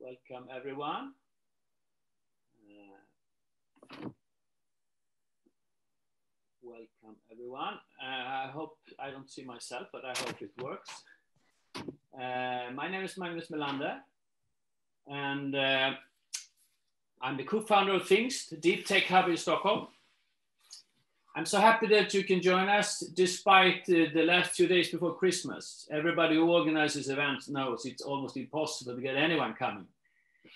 Welcome, everyone. Uh, welcome, everyone. Uh, I hope I don't see myself, but I hope it works. Uh, my name is Magnus Melander, and uh, I'm the co-founder of Things, the deep tech hub in Stockholm. I'm so happy that you can join us despite uh, the last two days before Christmas. Everybody who organizes events knows it's almost impossible to get anyone coming,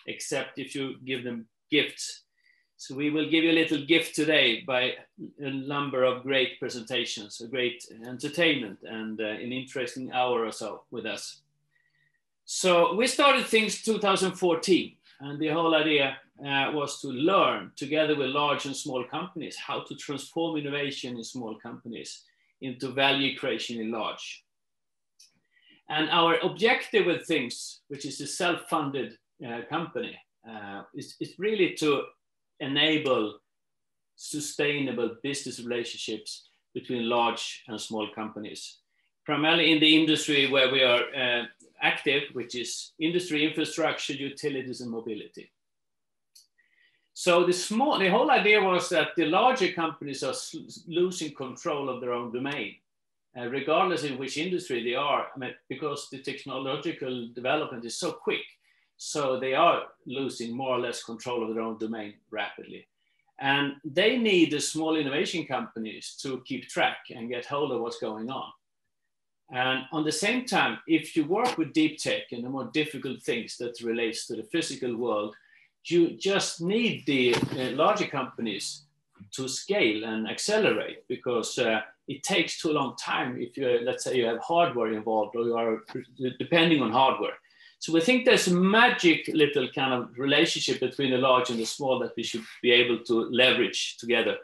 except if you give them gifts. So we will give you a little gift today by a number of great presentations, a great entertainment and uh, an interesting hour or so with us. So we started things 2014 and the whole idea uh, was to learn together with large and small companies how to transform innovation in small companies into value creation in large. And our objective with things, which is a self-funded uh, company, uh, is, is really to enable sustainable business relationships between large and small companies, primarily in the industry where we are uh, active, which is industry, infrastructure, utilities, and mobility. So the small, the whole idea was that the larger companies are losing control of their own domain, uh, regardless in which industry they are, I mean, because the technological development is so quick. So they are losing more or less control of their own domain rapidly. And they need the small innovation companies to keep track and get hold of what's going on. And on the same time, if you work with deep tech and the more difficult things that relates to the physical world, you just need the uh, larger companies to scale and accelerate because uh, it takes too long time if you let's say you have hardware involved or you are depending on hardware. So we think there's a magic little kind of relationship between the large and the small that we should be able to leverage together.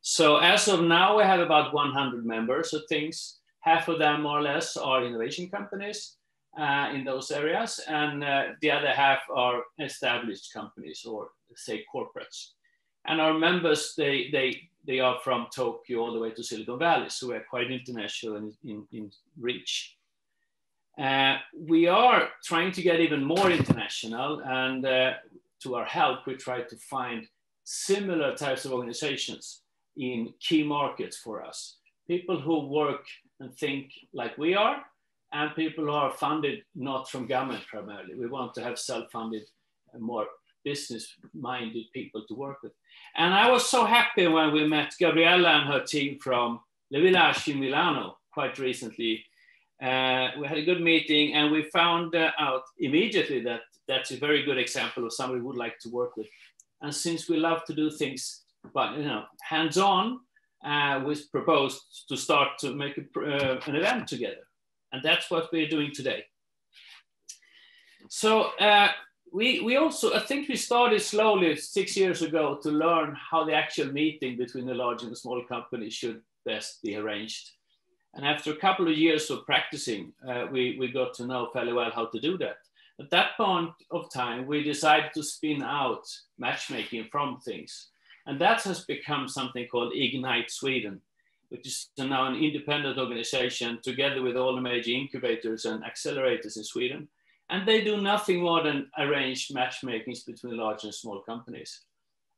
So as of now we have about 100 members of things. Half of them more or less are innovation companies uh, in those areas, and uh, the other half are established companies or say corporates. And our members, they, they, they are from Tokyo all the way to Silicon Valley, so we're quite international in, in, in reach. Uh, we are trying to get even more international, and uh, to our help, we try to find similar types of organizations in key markets for us. People who work and think like we are, and people who are funded not from government primarily. We want to have self-funded, more business-minded people to work with. And I was so happy when we met Gabriella and her team from Le Village in Milano quite recently. Uh, we had a good meeting and we found uh, out immediately that that's a very good example of somebody we would like to work with. And since we love to do things, but you know, hands-on, uh, we proposed to start to make a, uh, an event together. And that's what we're doing today. So uh, we, we also, I think we started slowly six years ago to learn how the actual meeting between the large and the small company should best be arranged. And after a couple of years of practicing, uh, we, we got to know fairly well how to do that. At that point of time, we decided to spin out matchmaking from things. And that has become something called Ignite Sweden which is now an independent organization together with all the major incubators and accelerators in Sweden. And they do nothing more than arrange matchmakings between large and small companies.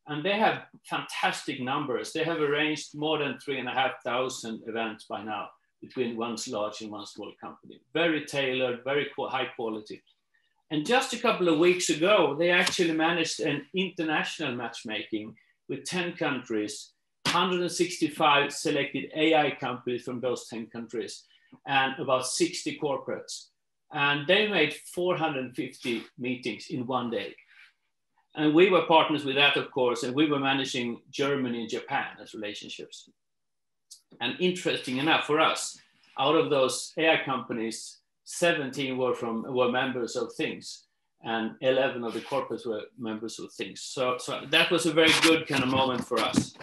And they have fantastic numbers. They have arranged more than three and a half thousand events by now between one large and one small company. Very tailored, very high quality. And just a couple of weeks ago, they actually managed an international matchmaking with 10 countries 165 selected AI companies from those 10 countries and about 60 corporates. And they made 450 meetings in one day. And we were partners with that, of course, and we were managing Germany and Japan as relationships. And interesting enough for us, out of those AI companies, 17 were from were members of Things and 11 of the corporates were members of things. So, so that was a very good kind of moment for us.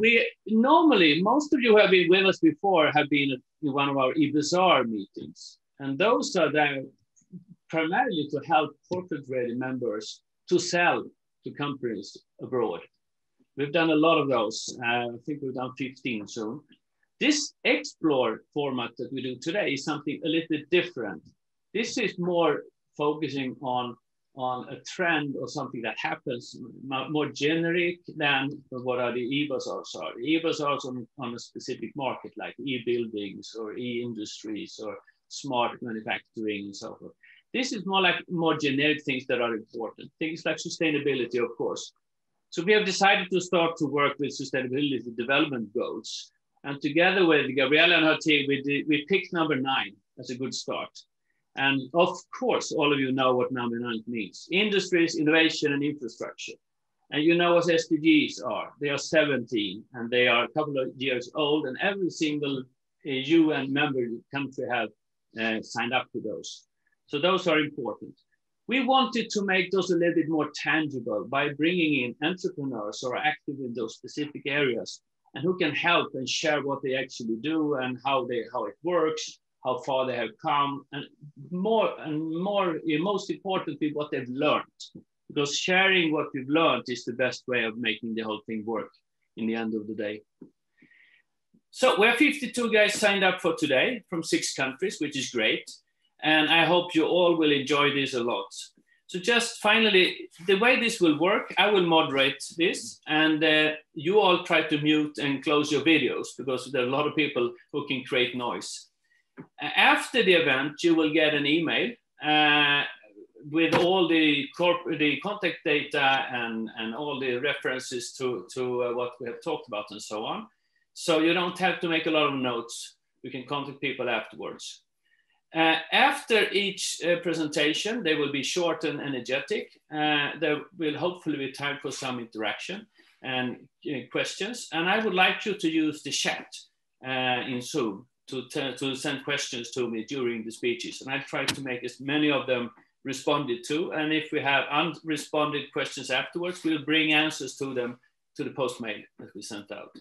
We normally, most of you have been with us before have been in one of our eBazaar meetings. And those are there primarily to help corporate ready members to sell to companies abroad. We've done a lot of those. Uh, I think we've done 15 soon. This Explore format that we do today is something a little bit different This is more focusing on on a trend or something that happens more generic than what are the e-bazaars are. E-bazaars on, on a specific market like e-buildings or e-industries or smart manufacturing and so forth. This is more like more generic things that are important. Things like sustainability, of course. So we have decided to start to work with sustainability development goals. And together with Gabriella and her team, we, did, we picked number nine as a good start. And of course, all of you know what number nine means. Industries, innovation, and infrastructure. And you know what SDGs are. They are 17 and they are a couple of years old and every single uh, UN member country have uh, signed up to those. So those are important. We wanted to make those a little bit more tangible by bringing in entrepreneurs who are active in those specific areas and who can help and share what they actually do and how they how it works, how far they have come, and more and more most importantly what they've learned. Because sharing what you've learned is the best way of making the whole thing work in the end of the day. So we have 52 guys signed up for today from six countries, which is great. And I hope you all will enjoy this a lot. So just finally, the way this will work, I will moderate this and uh, you all try to mute and close your videos because there are a lot of people who can create noise. After the event, you will get an email uh, with all the, the contact data and, and all the references to, to uh, what we have talked about and so on. So you don't have to make a lot of notes. You can contact people afterwards. Uh, after each uh, presentation, they will be short and energetic. Uh, there will hopefully be time for some interaction and uh, questions. And I would like you to use the chat uh, in Zoom to, to send questions to me during the speeches. And I try to make as many of them responded to. And if we have unresponded questions afterwards, we'll bring answers to them to the post mail that we sent out.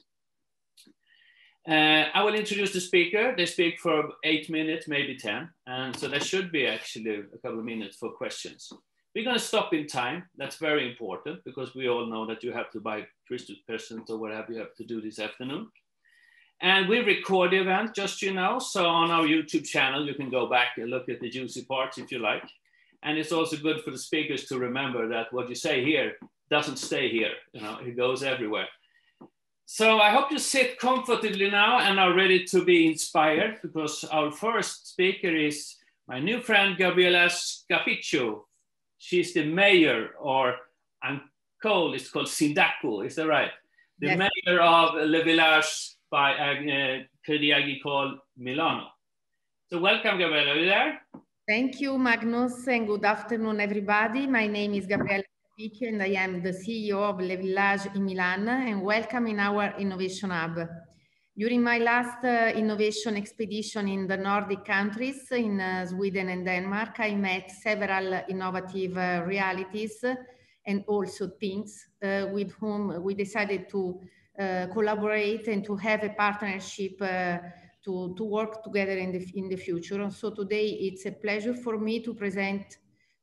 Uh, I will introduce the speaker. They speak for eight minutes, maybe 10. And so there should be actually a couple of minutes for questions. We're going to stop in time. That's very important because we all know that you have to buy Christmas present or whatever you have to do this afternoon. And we record the event, just you know. So on our YouTube channel, you can go back and look at the juicy parts if you like. And it's also good for the speakers to remember that what you say here doesn't stay here. You know, it goes everywhere. So I hope you sit comfortably now and are ready to be inspired because our first speaker is my new friend Gabriela Scapiccio. She's the mayor, or I'm called, it's called Sindaco, is that right? The yes. mayor of Le Village by uh, Crédit Agricole Milano. So welcome, Gabriella. are you there? Thank you, Magnus, and good afternoon, everybody. My name is Gabriela and I am the CEO of Le Village in Milan and welcome in our Innovation Hub. During my last uh, innovation expedition in the Nordic countries, in uh, Sweden and Denmark, I met several innovative uh, realities and also teams uh, with whom we decided to collaborate and to have a partnership uh, to, to work together in the, in the future. And So today it's a pleasure for me to present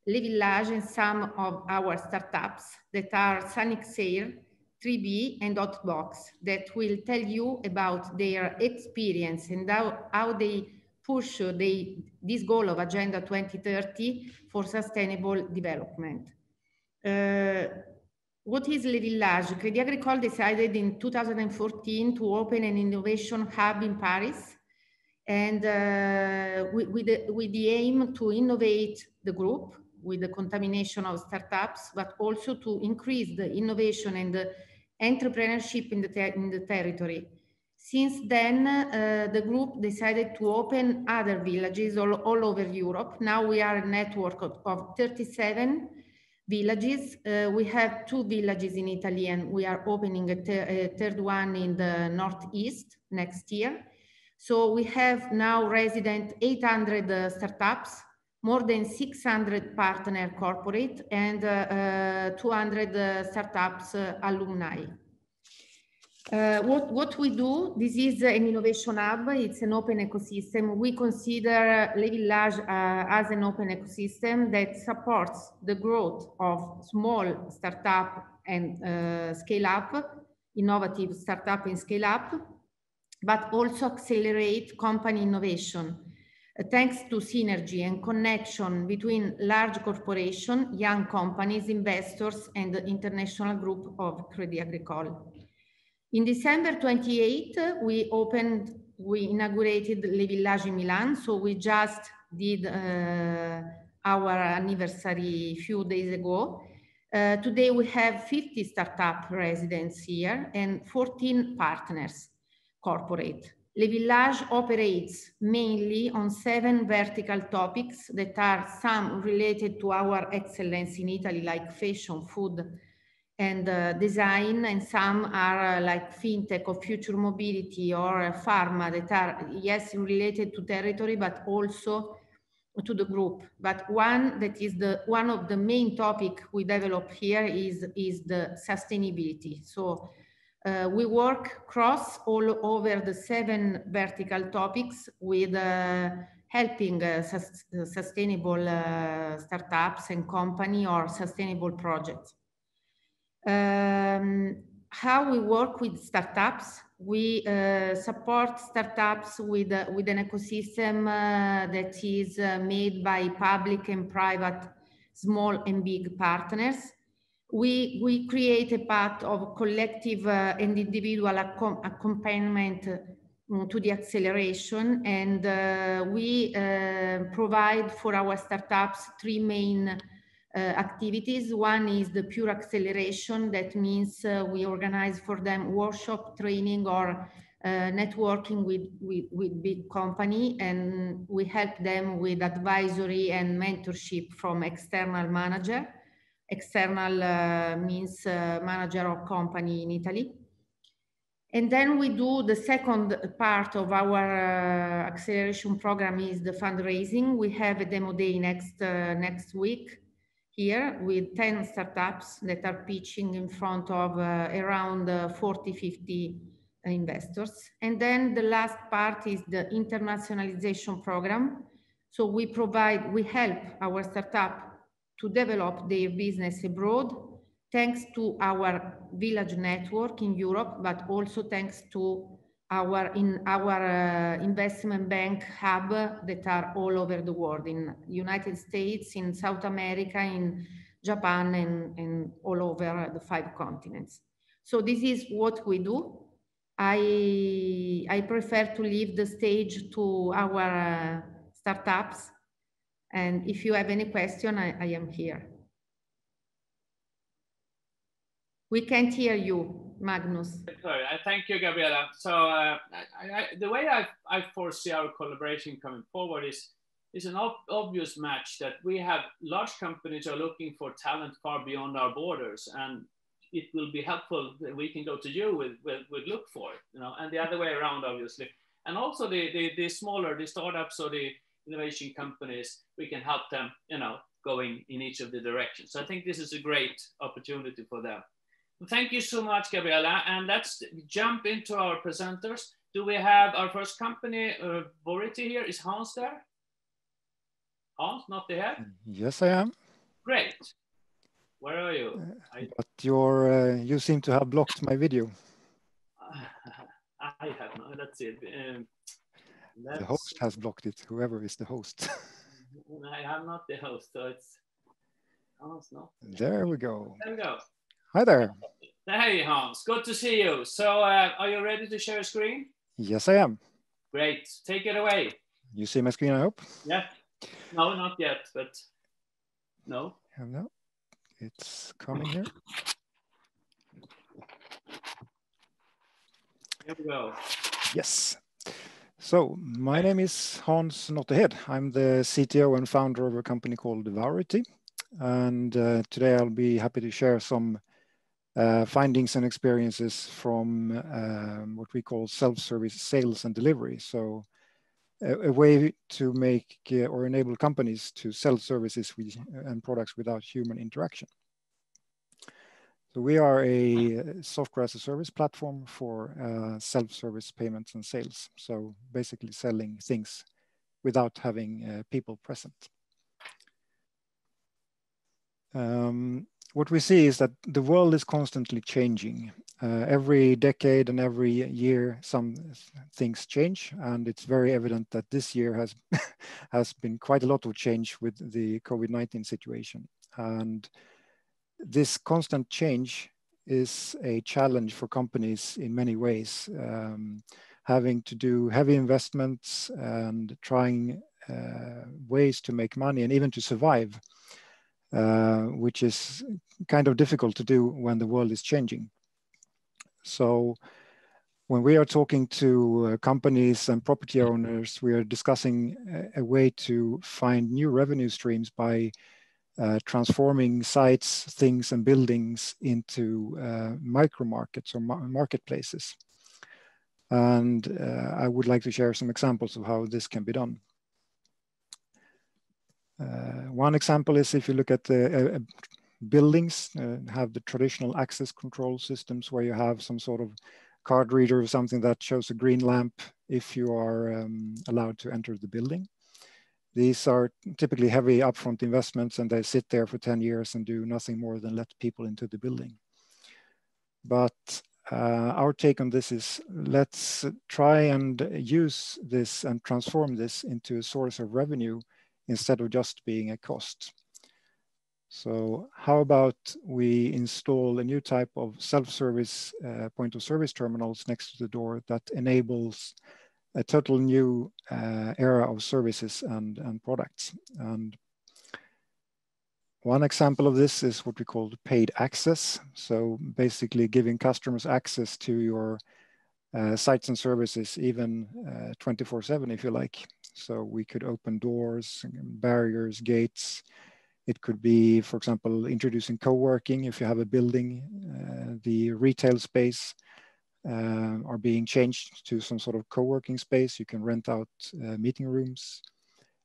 Le Village and some of our startups that are Sanixair, 3Bee and Hotbox that will tell you about their experience and how, how they push the, this goal of Agenda 2030 for sustainable development. Uh, what is Le Village? Crédit Agricole decided in 2014 to open an innovation hub in Paris and uh, with, with, the, with the aim to innovate the group with the contamination of startups, but also to increase the innovation and the entrepreneurship in the, in the territory. Since then, uh, the group decided to open other villages all, all over Europe. Now we are a network of, of 37 villages. Uh, we have two villages in Italy and we are opening a, a third one in the Northeast next year. So we have now resident 800 uh, startups more than 600 partner corporate and uh, uh, 200 uh, startups alumni. Uh, what, what we do, this is an innovation hub, it's an open ecosystem. We consider Le Village uh, as an open ecosystem that supports the growth of small startup and uh, scale up, innovative startup and scale up, but also accelerate company innovation uh, thanks to synergy and connection between large corporation, young companies, investors, and the international group of Crédit Agricole. In December 28, we opened, we inaugurated Le Village in Milan. So we just did uh, our anniversary a few days ago. Uh, today we have 50 startup residents here and 14 partners corporate. Le Village operates mainly on seven vertical topics that are some related to our excellence in Italy, like fashion, food, and uh, design, and some are uh, like fintech or future mobility or uh, pharma that are, yes, related to territory, but also to the group. But one that is the one of the main topic we develop here is, is the sustainability. So uh, we work cross all over the seven vertical topics with uh, helping uh, sus sustainable startups and company or sustainable projects. Um, how we work with startups, we uh, support startups with, uh, with an ecosystem uh, that is uh, made by public and private, small and big partners. We, we create a path of collective uh, and individual accom accompaniment um, to the acceleration and uh, we provide for our startups three main uh, activities. One is the pure acceleration. That means uh, we organize for them workshop training or uh, networking with, with, with big company and we help them with advisory and mentorship from external manager. External uh, means uh, manager of company in Italy. And then we do the second part of our uh, acceleration program is the fundraising. We have a demo day next, next week here with 10 startups that are pitching in front of uh, around uh, 40, 50 investors. And then the last part is the internationalization program. So we provide, we help our startup to develop their business abroad, thanks to our village network in Europe, but also thanks to our in our uh, investment bank hub that are all over the world in United States, in South America, in Japan, and, and all over the five continents. So this is what we do. I, I prefer to leave the stage to our uh, startups. And if you have any question, I, I am here. We can't hear you, Magnus. Sorry, I thank you, Gabriela. So uh, I, I, the way I, I foresee our collaboration coming forward is is an ob obvious match that we have large companies are looking for talent far beyond our borders, and it will be helpful that we can go to you with, with, with look for it, you know, and the other way around, obviously. And also the, the, the smaller, the startups or the innovation companies, we can help them, you know, going in each of the directions. So I think this is a great opportunity for them. Thank you so much, Gabriela. And let's jump into our presenters. Do we have our first company, uh, Vourity here? Is Hans there? Hans, not there? Yes, I am. Great. Where are you? Uh, but your, uh, you seem to have blocked my video. I have no, let's see. Um, let's... The host has blocked it, whoever is the host. I am not the host, so it's Hans, no? There we go. There we go. Hi there. Hey, Hans. Good to see you. So, uh, are you ready to share a screen? Yes, I am. Great. Take it away. You see my screen, I hope? Yeah. No, not yet, but no. No, it's coming here. Here we go. Yes. So my name is Hans Nottehed. I'm the CTO and founder of a company called Vourity. And uh, today I'll be happy to share some uh, findings and experiences from um, what we call self-service sales and delivery. So a, a way to make uh, or enable companies to sell services with, and products without human interaction. So we are a software as a service platform for uh, self-service payments and sales. So basically selling things without having uh, people present. Um, what we see is that the world is constantly changing. Uh, every decade and every year, some things change, and it's very evident that this year has has been quite a lot of change with the COVID-19 situation. And this constant change is a challenge for companies in many ways, um, having to do heavy investments and trying uh, ways to make money and even to survive which is kind of difficult to do when the world is changing. So when we are talking to uh, companies and property owners, we are discussing a, a way to find new revenue streams by uh, transforming sites, things, and buildings into uh, micro markets or mar marketplaces. And uh, I would like to share some examples of how this can be done. Uh, one example is if you look at the uh, buildings, uh, have the traditional access control systems where you have some sort of card reader or something that shows a green lamp if you are um, allowed to enter the building. These are typically heavy upfront investments and they sit there for 10 years and do nothing more than let people into the building. But uh, our take on this is let's try and use this and transform this into a source of revenue instead of just being a cost. So how about we install a new type of self-service uh, point of service terminals next to the door that enables a total new uh, era of services and, and products. And one example of this is what we call paid access. So basically giving customers access to your uh, sites and services even 24-7 uh, if you like. So we could open doors, barriers, gates. It could be, for example, introducing co-working. If you have a building, uh, the retail space uh, are being changed to some sort of co-working space. You can rent out uh, meeting rooms.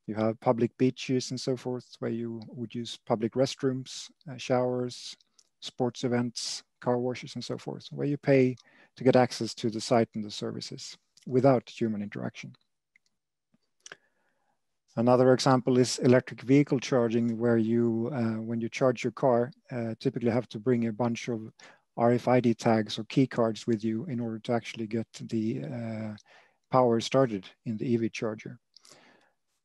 You have public beaches and so forth, where you would use public restrooms, uh, showers, sports events, car washes, and so forth, where you pay to get access to the site and the services without human interaction. Another example is electric vehicle charging, where you, uh, when you charge your car, uh, typically have to bring a bunch of RFID tags or key cards with you in order to actually get the uh, power started in the EV charger.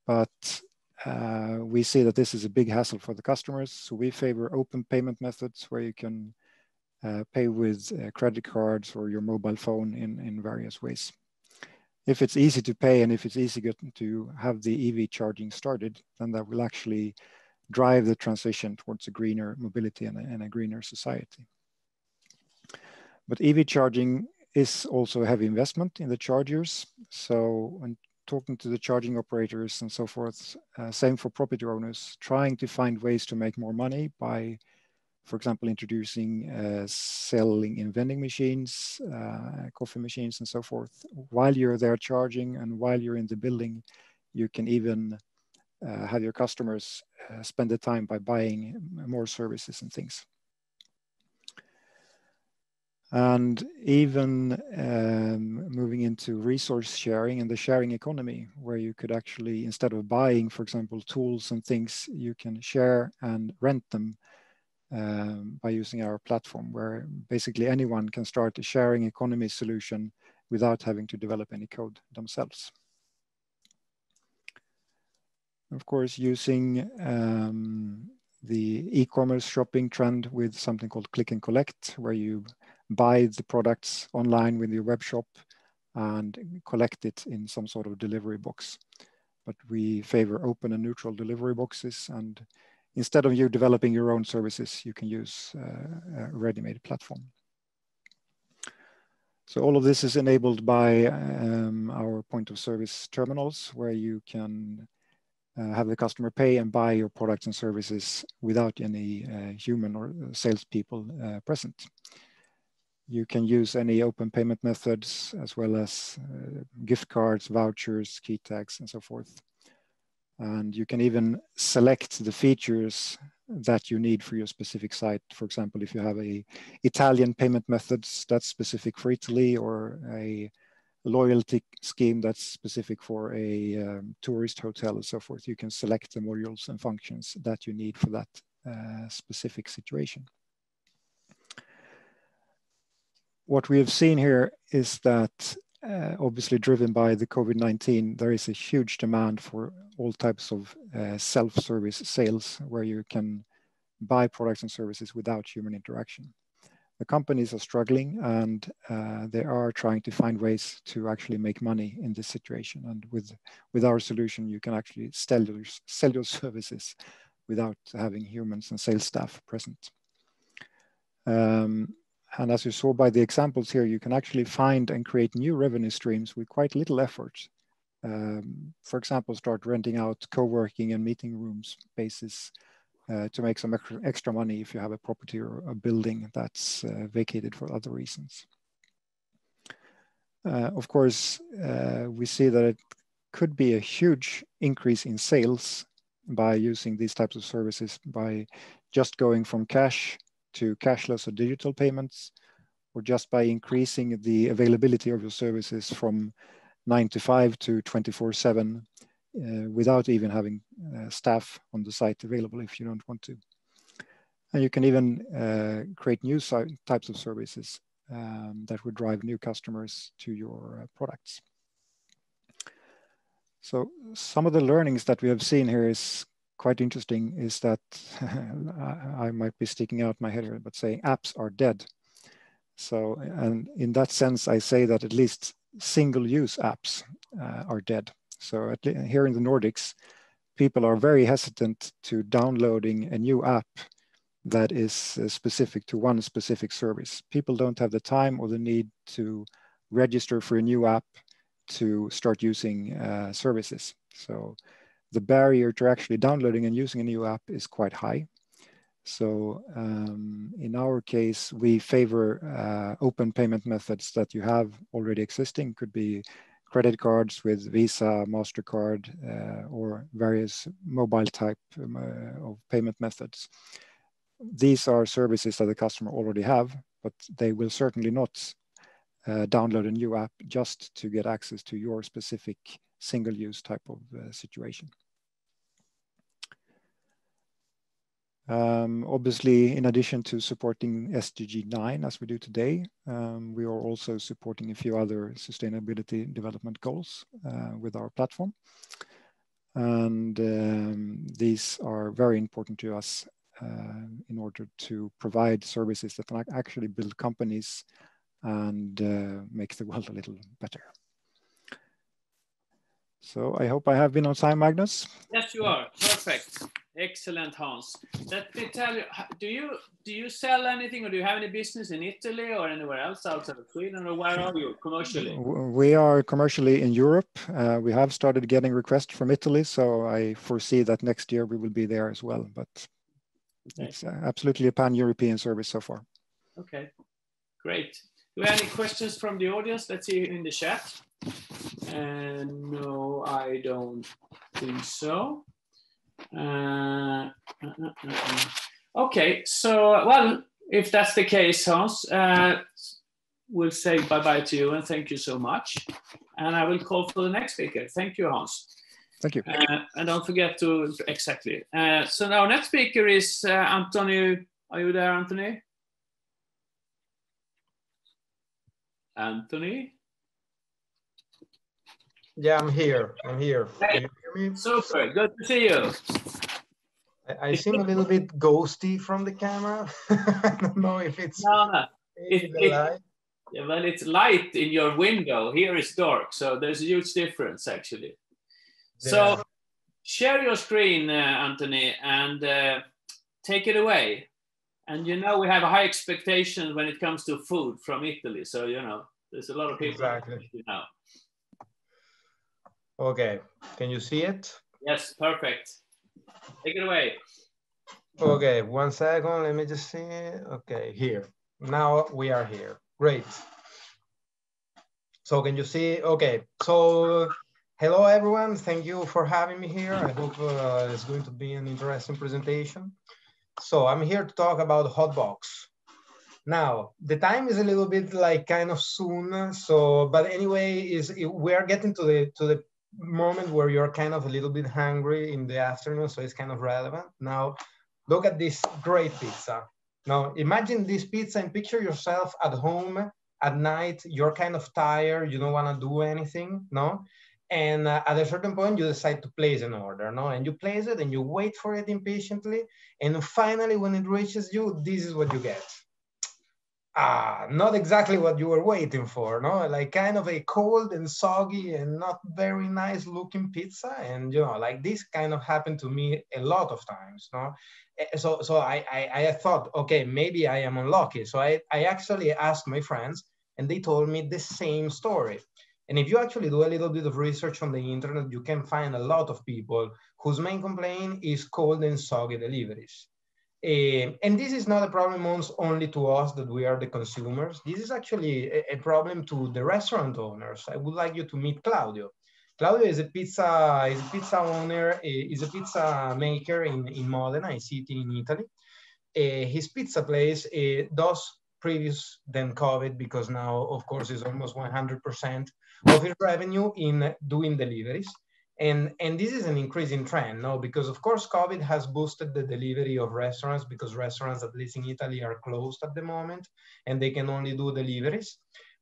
But uh, we see that this is a big hassle for the customers. So we favor open payment methods where you can uh, pay with uh, credit cards or your mobile phone in, in various ways if it's easy to pay and if it's easy to have the EV charging started, then that will actually drive the transition towards a greener mobility and a, and a greener society. But EV charging is also a heavy investment in the chargers. So when talking to the charging operators and so forth, uh, same for property owners, trying to find ways to make more money by for example, introducing uh, selling in vending machines, uh, coffee machines, and so forth. While you're there charging and while you're in the building, you can even uh, have your customers uh, spend the time by buying more services and things. And even um, moving into resource sharing and the sharing economy, where you could actually, instead of buying, for example, tools and things, you can share and rent them um, by using our platform where basically anyone can start a sharing economy solution without having to develop any code themselves. Of course, using um, the e-commerce shopping trend with something called click and collect, where you buy the products online with your web shop and collect it in some sort of delivery box. But we favor open and neutral delivery boxes and instead of you developing your own services, you can use uh, a ready-made platform. So all of this is enabled by um, our point of service terminals where you can uh, have the customer pay and buy your products and services without any uh, human or salespeople uh, present. You can use any open payment methods as well as uh, gift cards, vouchers, key tags, and so forth. And you can even select the features that you need for your specific site. For example, if you have a Italian payment methods that's specific for Italy or a loyalty scheme that's specific for a um, tourist hotel and so forth, you can select the modules and functions that you need for that uh, specific situation. What we have seen here is that uh, obviously driven by the COVID-19, there is a huge demand for all types of uh, self-service sales where you can buy products and services without human interaction. The companies are struggling and uh, they are trying to find ways to actually make money in this situation. And with, with our solution, you can actually sell your, sell your services without having humans and sales staff present. Um, and as you saw by the examples here, you can actually find and create new revenue streams with quite little effort. Um, for example, start renting out co-working and meeting room spaces uh, to make some extra money if you have a property or a building that's uh, vacated for other reasons. Uh, of course, uh, we see that it could be a huge increase in sales by using these types of services by just going from cash to cashless or digital payments, or just by increasing the availability of your services from nine to five to 24 seven uh, without even having uh, staff on the site available if you don't want to. And you can even uh, create new types of services um, that would drive new customers to your uh, products. So some of the learnings that we have seen here is quite interesting is that I might be sticking out my head here, but saying apps are dead. So, and in that sense, I say that at least single-use apps uh, are dead. So here in the Nordics, people are very hesitant to downloading a new app that is uh, specific to one specific service. People don't have the time or the need to register for a new app to start using uh, services. So the barrier to actually downloading and using a new app is quite high. So um, in our case, we favor uh, open payment methods that you have already existing. Could be credit cards with Visa, MasterCard, uh, or various mobile type um, uh, of payment methods. These are services that the customer already have, but they will certainly not uh, download a new app just to get access to your specific single-use type of uh, situation. Um, obviously, in addition to supporting SDG 9 as we do today, um, we are also supporting a few other sustainability development goals uh, with our platform. And um, these are very important to us uh, in order to provide services that can actually build companies and uh, make the world a little better. So I hope I have been on time, Magnus. Yes, you are. Perfect. Excellent, Hans. Let me tell you, do you do you sell anything or do you have any business in Italy or anywhere else outside of Sweden or where are you commercially? We are commercially in Europe. Uh, we have started getting requests from Italy, so I foresee that next year we will be there as well. But okay. it's uh, absolutely a pan-European service so far. Okay, great. Do we have any questions from the audience? Let's see in the chat. And no, I don't think so. Uh, uh, uh, uh, okay, so, well, if that's the case, Hans, uh, we'll say bye-bye to you and thank you so much. And I will call for the next speaker. Thank you, Hans. Thank you. Uh, and don't forget to, exactly. so our next speaker is Anthony. Are you there, Anthony? Anthony? Yeah, I'm here. I'm here. Can you hear me? Super. Good to see you. I, I seem a little bit ghosty from the camera. I don't know if it's no, no. It, it, yeah, well, it's light in your window. Here is dark, so there's a huge difference actually. Yeah. So share your screen, uh, Anthony, and uh, take it away. And you know we have high expectations when it comes to food from Italy. So you know there's a lot of people exactly. you know. Okay, can you see it? Yes, perfect. Take it away. Okay, one second. Let me just see. Okay, here. Now we are here. Great. So can you see? Okay, so hello everyone. Thank you for having me here. I hope uh, it's going to be an interesting presentation. So I'm here to talk about Hotbox. Now, the time is a little bit like kind of soon. So, but anyway, is we are getting to the to the moment where you're kind of a little bit hungry in the afternoon, so it's kind of relevant. Now, look at this great pizza. Now imagine this pizza and picture yourself at home at night, you're kind of tired, you don't wanna do anything, no? And uh, at a certain point, you decide to place an order, no? And you place it and you wait for it impatiently. And finally, when it reaches you, this is what you get ah, not exactly what you were waiting for, no? Like kind of a cold and soggy and not very nice looking pizza. And, you know, like this kind of happened to me a lot of times, no? Eh, so, so I, I, I thought, okay, maybe I am unlucky. So I, I actually asked my friends and they told me the same story. And if you actually do a little bit of research on the internet, you can find a lot of people whose main complaint is cold and soggy deliveries. Uh, and this is not a problem only to us that we are the consumers. This is actually a, a, problem to the restaurant owners. I would like you to meet Claudio. Claudio is a pizza is a pizza owner, is a pizza maker in, in Modena, a city in Italy. Uh, his pizza place uh, does previous than COVID because now, of course, is almost 100% of his revenue in doing deliveries. And, and this is an increasing trend, no? Because of course, COVID has boosted the delivery of restaurants because restaurants, at least in Italy, are closed at the moment and they can only do deliveries.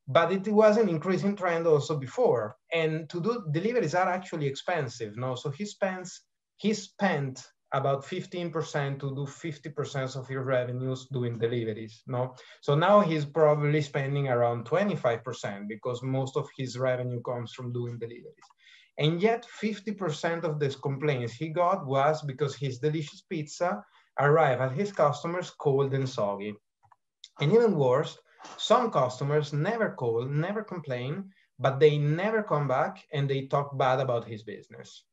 But it was an increasing trend also before. And to do deliveries are actually expensive, no? So he spends, he spent about 15% to do 50% of his revenues doing deliveries, no? So now he's probably spending around 25% because most of his revenue comes from doing deliveries. And yet 50% of these complaints he got was because his delicious pizza arrived at his customers cold and soggy. And even worse, some customers never call, never complain, but they never come back and they talk bad about his business.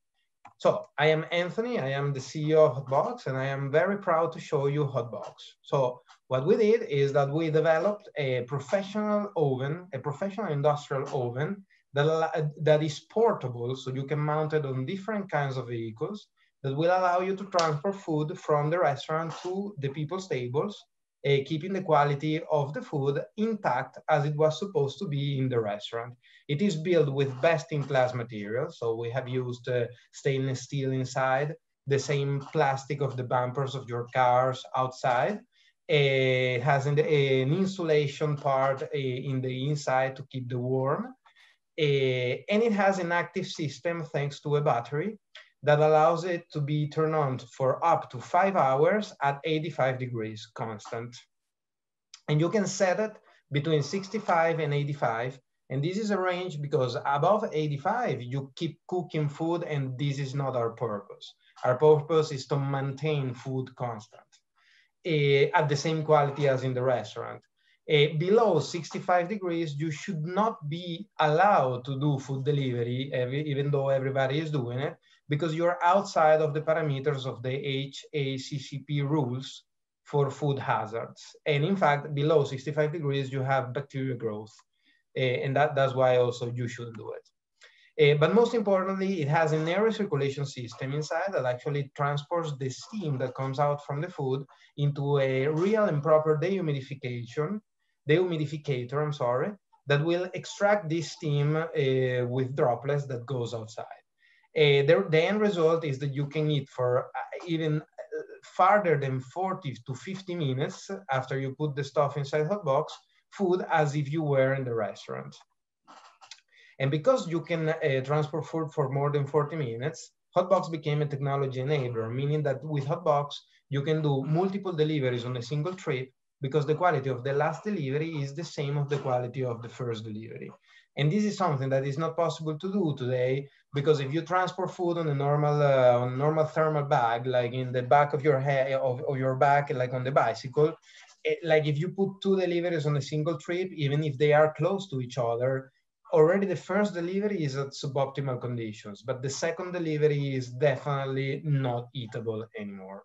So I am Anthony, I am the CEO of Hotbox and I am very proud to show you Hotbox. So what we did is that we developed a professional oven, a professional industrial oven that, that is portable, so you can mount it on different kinds of vehicles that will allow you to transport food from the restaurant to the people's tables, uh, keeping the quality of the food intact as it was supposed to be in the restaurant. It is built with best-in-class materials, so we have used uh, stainless steel inside, the same plastic of the bumpers of your cars outside. It has an, insulation part uh, in the inside to keep the warm uh, and it has an active system thanks to a battery that allows it to be turned on for up to five hours at 85 degrees constant. And you can set it between 65 and 85. And this is a range because above 85, you keep cooking food and this is not our purpose. Our purpose is to maintain food constant uh, at the same quality as in the restaurant uh, below 65 degrees, you should not be allowed to do food delivery, every, even though everybody is doing it, because you're outside of the parameters of the HACCP rules for food hazards. And in fact, below 65 degrees, you have bacteria growth. Uh, and that, that's why also you shouldn't do it. Uh, but most importantly, it has an air circulation system inside that actually transports the steam that comes out from the food into a real and proper dehumidification dehumidificator, I'm sorry, that will extract this steam uh, with droplets that goes outside. Uh, the, the, end result is that you can eat for uh, even uh, farther than 40 to 50 minutes after you put the stuff inside Hotbox, food as if you were in the restaurant. And because you can uh, transport food for more than 40 minutes, Hotbox became a technology enabler, meaning that with Hotbox, you can do multiple deliveries on a single trip because the quality of the last delivery is the same of the quality of the first delivery. And this is something that is not possible to do today because if you transport food on a normal uh, on normal thermal bag, like in the back of your head of, of your back, like on the bicycle, it, like if you put two deliveries on a single trip, even if they are close to each other, already the first delivery is at suboptimal conditions, but the second delivery is definitely not eatable anymore.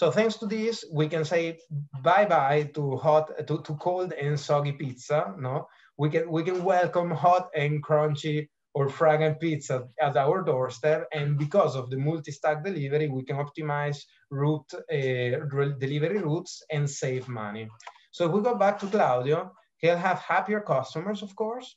So thanks to this, we can say bye-bye to hot, to, to cold and soggy pizza. No, we can we can welcome hot and crunchy or fragrant pizza at our doorstep. And because of the multi-stack delivery, we can optimize route uh, delivery routes and save money. So if we go back to Claudio, he'll have happier customers, of course.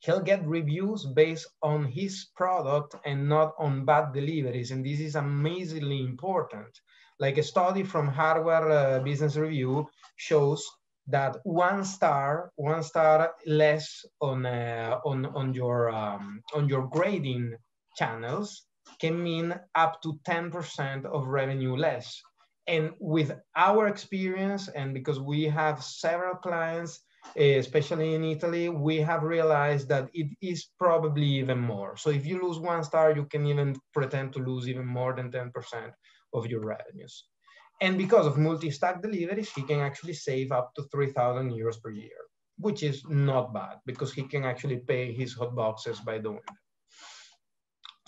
He'll get reviews based on his product and not on bad deliveries. And this is amazingly important Like a study from Harvard uh, Business Review shows that one star, one star less on uh, on on your um, on your grading channels can mean up to 10% of revenue less. And with our experience, and because we have several clients, Eh, especially in Italy, we have realized that it is probably even more. So if you lose one star, you can even pretend to lose even more than 10% of your revenues. And because of multi-stack deliveries, he can actually save up to 3,000 euros per year, which is not bad because he can actually pay his hot boxes by doing it.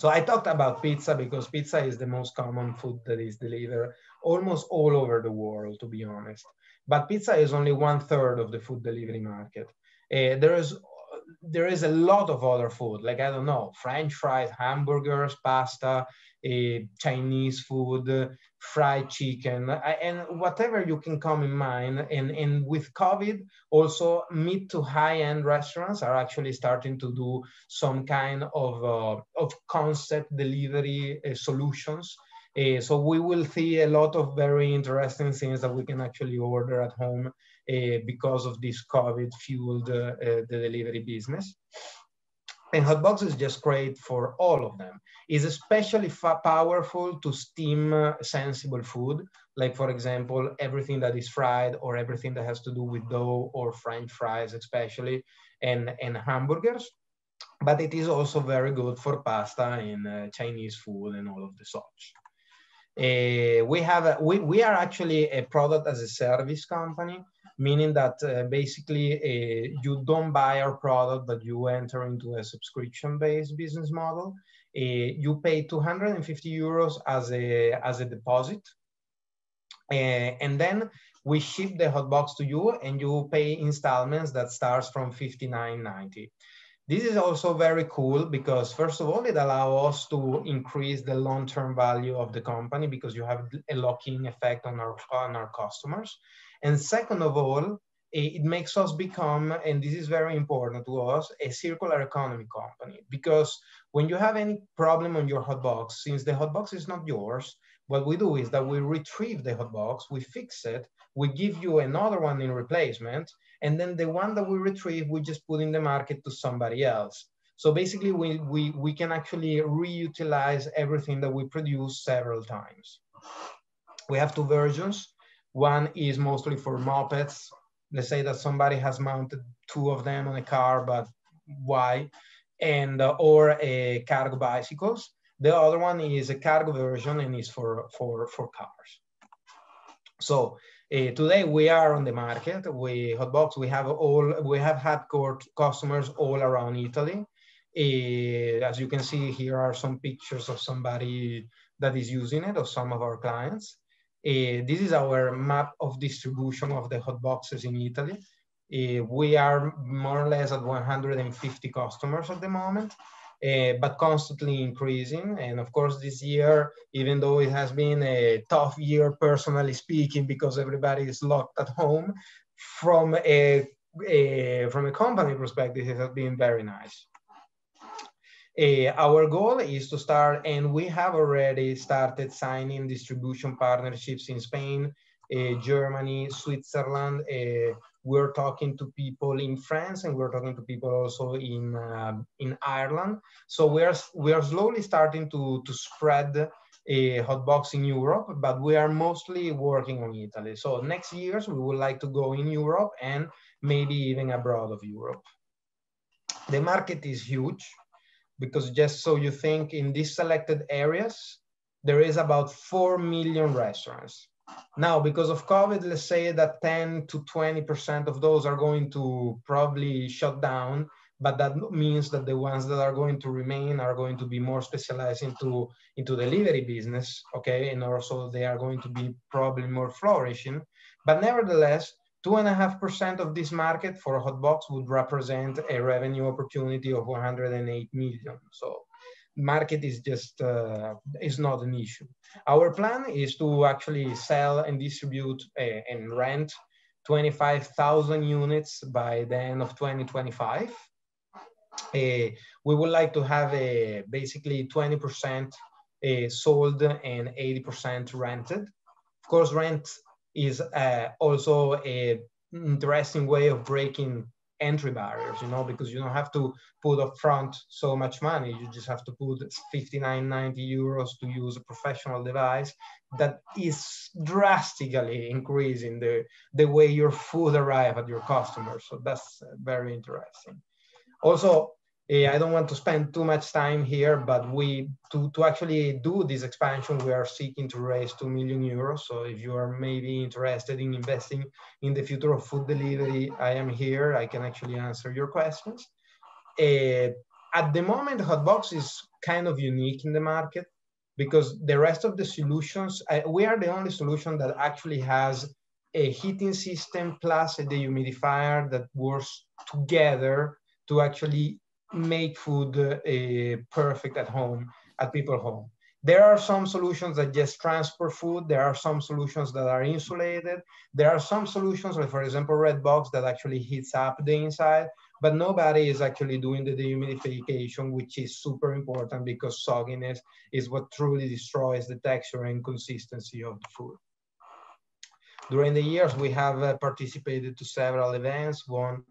So I talked about pizza because pizza is the most common food that is delivered almost all over the world, to be honest. But pizza is only one third of the food delivery market. Uh, there is there is a lot of other food, like I don't know, French fries, hamburgers, pasta, uh, Chinese food, fried chicken, and whatever you can come in mind. And, and with COVID, also mid to high end restaurants are actually starting to do some kind of, uh, of concept delivery uh, solutions. Uh, so we will see a lot of very interesting things that we can actually order at home uh, because of this COVID fueled uh, the delivery business. And Hotbox is just great for all of them. It's especially powerful to steam sensible food, like for example, everything that is fried or everything that has to do with dough or French fries, especially, and, and hamburgers. But it is also very good for pasta and uh, Chinese food and all of the such. Uh, we have a, we, we are actually a product as a service company meaning that uh, basically uh, you don't buy our product, but you enter into a subscription-based business model. Uh, you pay 250 euros as a, as a deposit. Uh, and then we ship the hot box to you and you pay installments that starts from 59.90. This is also very cool because first of all, it allows us to increase the long-term value of the company because you have a lock-in effect on our, on our customers. And second of all, it makes us become, and this is very important to us, a circular economy company. Because when you have any problem on your hotbox, since the hotbox is not yours, what we do is that we retrieve the hotbox, we fix it, we give you another one in replacement, and then the one that we retrieve, we just put in the market to somebody else. So basically, we, we, we can actually reutilize everything that we produce several times. We have two versions. One is mostly for mopeds. Let's say that somebody has mounted two of them on a car, but why? And uh, or a cargo bicycles. The other one is a cargo version and is for for for cars. So uh, today we are on the market. We Hotbox. We have all we have had customers all around Italy. Uh, as you can see, here are some pictures of somebody that is using it, or some of our clients. Uh, this is our map of distribution of the hot boxes in Italy. We are more or less at 150 customers at the moment, uh, but constantly increasing. And of course, this year, even though it has been a tough year, personally speaking, because everybody is locked at home, from a, a from a company perspective, it has been very nice. Uh, our goal is to start, and we have already started signing distribution partnerships in Spain, uh, Germany, Switzerland. Uh, we're talking to people in France, and we're talking to people also in um, in Ireland. So we are we are slowly starting to to spread a hotbox in Europe, but we are mostly working on Italy. So next years we would like to go in Europe and maybe even abroad of Europe. The market is huge because just so you think in these selected areas, there is about 4 million restaurants. Now, because of COVID, let's say that 10 to 20% of those are going to probably shut down, but that means that the ones that are going to remain are going to be more specialized into, into delivery business, okay? And also they are going to be probably more flourishing. But nevertheless, Two and a half percent of this market for Hotbox would represent a revenue opportunity of 108 million. So market is just uh, is not an issue. Our plan is to actually sell and distribute uh, and rent 25,000 units by the end of 2025. Uh, we would like to have a basically 20% uh, sold and 80% rented. Of course, rent is uh, also a interesting way of breaking entry barriers, you know, because you don't have to put up front so much money. You just have to put 59, 90 euros to use a professional device that is drastically increasing the, the way your food arrive at your customers. So that's very interesting. Also, I don't want to spend too much time here, but we to, to actually do this expansion, we are seeking to raise 2 million euros. So if you are maybe interested in investing in the future of food delivery, I am here. I can actually answer your questions. Uh, at the moment, Hotbox is kind of unique in the market because the rest of the solutions, we are the only solution that actually has a heating system plus a dehumidifier that works together to actually make food uh, perfect at home, at people's home. There are some solutions that just transport food. There are some solutions that are insulated. There are some solutions, like for example, Redbox that actually heats up the inside, but nobody is actually doing the dehumidification, which is super important because sogginess is what truly destroys the texture and consistency of the food. During the years, we have uh, participated to several events, won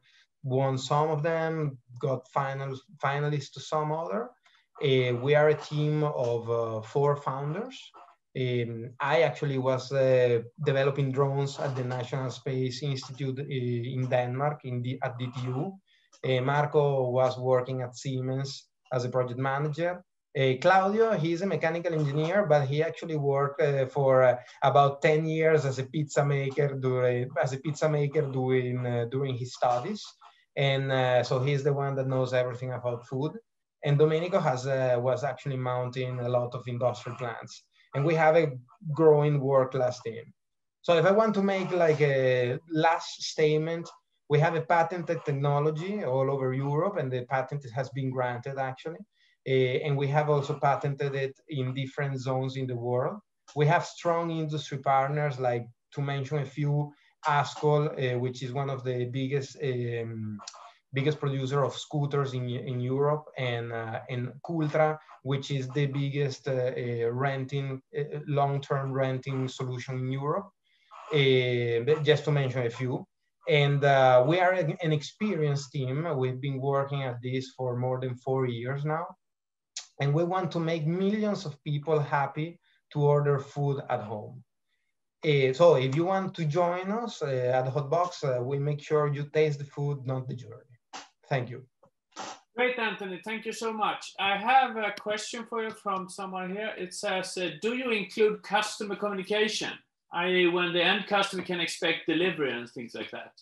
won some of them, got finals, finalists to some other. Uh, we are a team of uh, four founders. Um, I actually was uh, developing drones at the National Space Institute uh, in Denmark in the, at DTU. Uh, Marco was working at Siemens as a project manager. Uh, Claudio, he's a mechanical engineer, but he actually worked for about 10 years as a pizza maker during, as a pizza maker doing, during his studies. And uh, so he's the one that knows everything about food. And Domenico has uh, was actually mounting a lot of industrial plants. And we have a growing world-class team. So if I want to make like a last statement, we have a patented technology all over Europe, and the patent has been granted actually. Uh, and we have also patented it in different zones in the world. We have strong industry partners, like to mention a few, Askoll, uh, which is one of the biggest um, biggest producer of scooters in, in Europe, and uh, and Cultra, which is the biggest uh, uh renting uh, long-term renting solution in Europe. Uh, just to mention a few. And we are an experienced team. We've been working at this for more than four years now. And we want to make millions of people happy to order food at home. Uh, so if you want to join us uh, at Hotbox, uh, we make sure you taste the food, not the journey. Thank you. Great, Anthony. Thank you so much. I have a question for you from someone here. It says, do you include customer communication? I.e. when the end customer can expect delivery and things like that?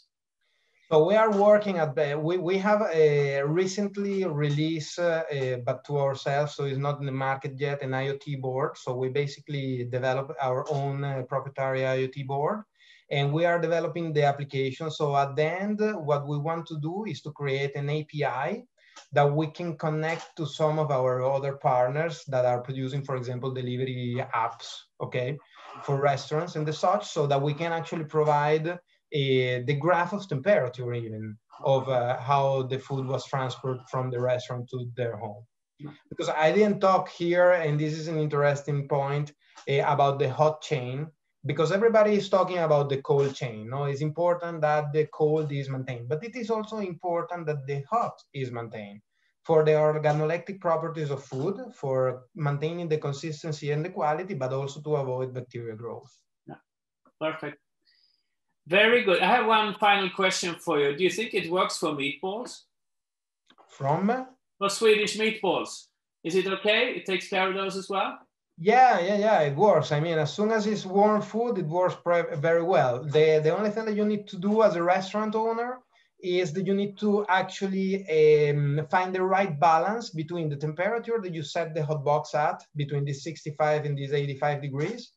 So we are working at the, we, we have a recently released, uh, but to ourselves, so it's not in the market yet, an IoT board. So we basically develop our own uh, proprietary IoT board and we are developing the application. So at the end, what we want to do is to create an API that we can connect to some of our other partners that are producing, for example, delivery apps, okay, for restaurants and the such, so that we can actually provide uh, the graph of temperature even of uh, how the food was transferred from the restaurant to their home. Because I didn't talk here, and this is an interesting point uh, about the hot chain, because everybody is talking about the cold chain. No, it's important that the cold is maintained, but it is also important that the hot is maintained for the organoleptic properties of food, for maintaining the consistency and the quality, but also to avoid bacterial growth. Yeah. Perfect. Very good. I have one final question for you. Do you think it works for meatballs? From? For Swedish meatballs. Is it okay? It takes care of those as well? Yeah, yeah, yeah, it works. I mean, as soon as it's warm food, it works very well. The, the only thing that you need to do as a restaurant owner is that you need to actually um, find the right balance between the temperature that you set the hot box at, between this 65 and these 85 degrees,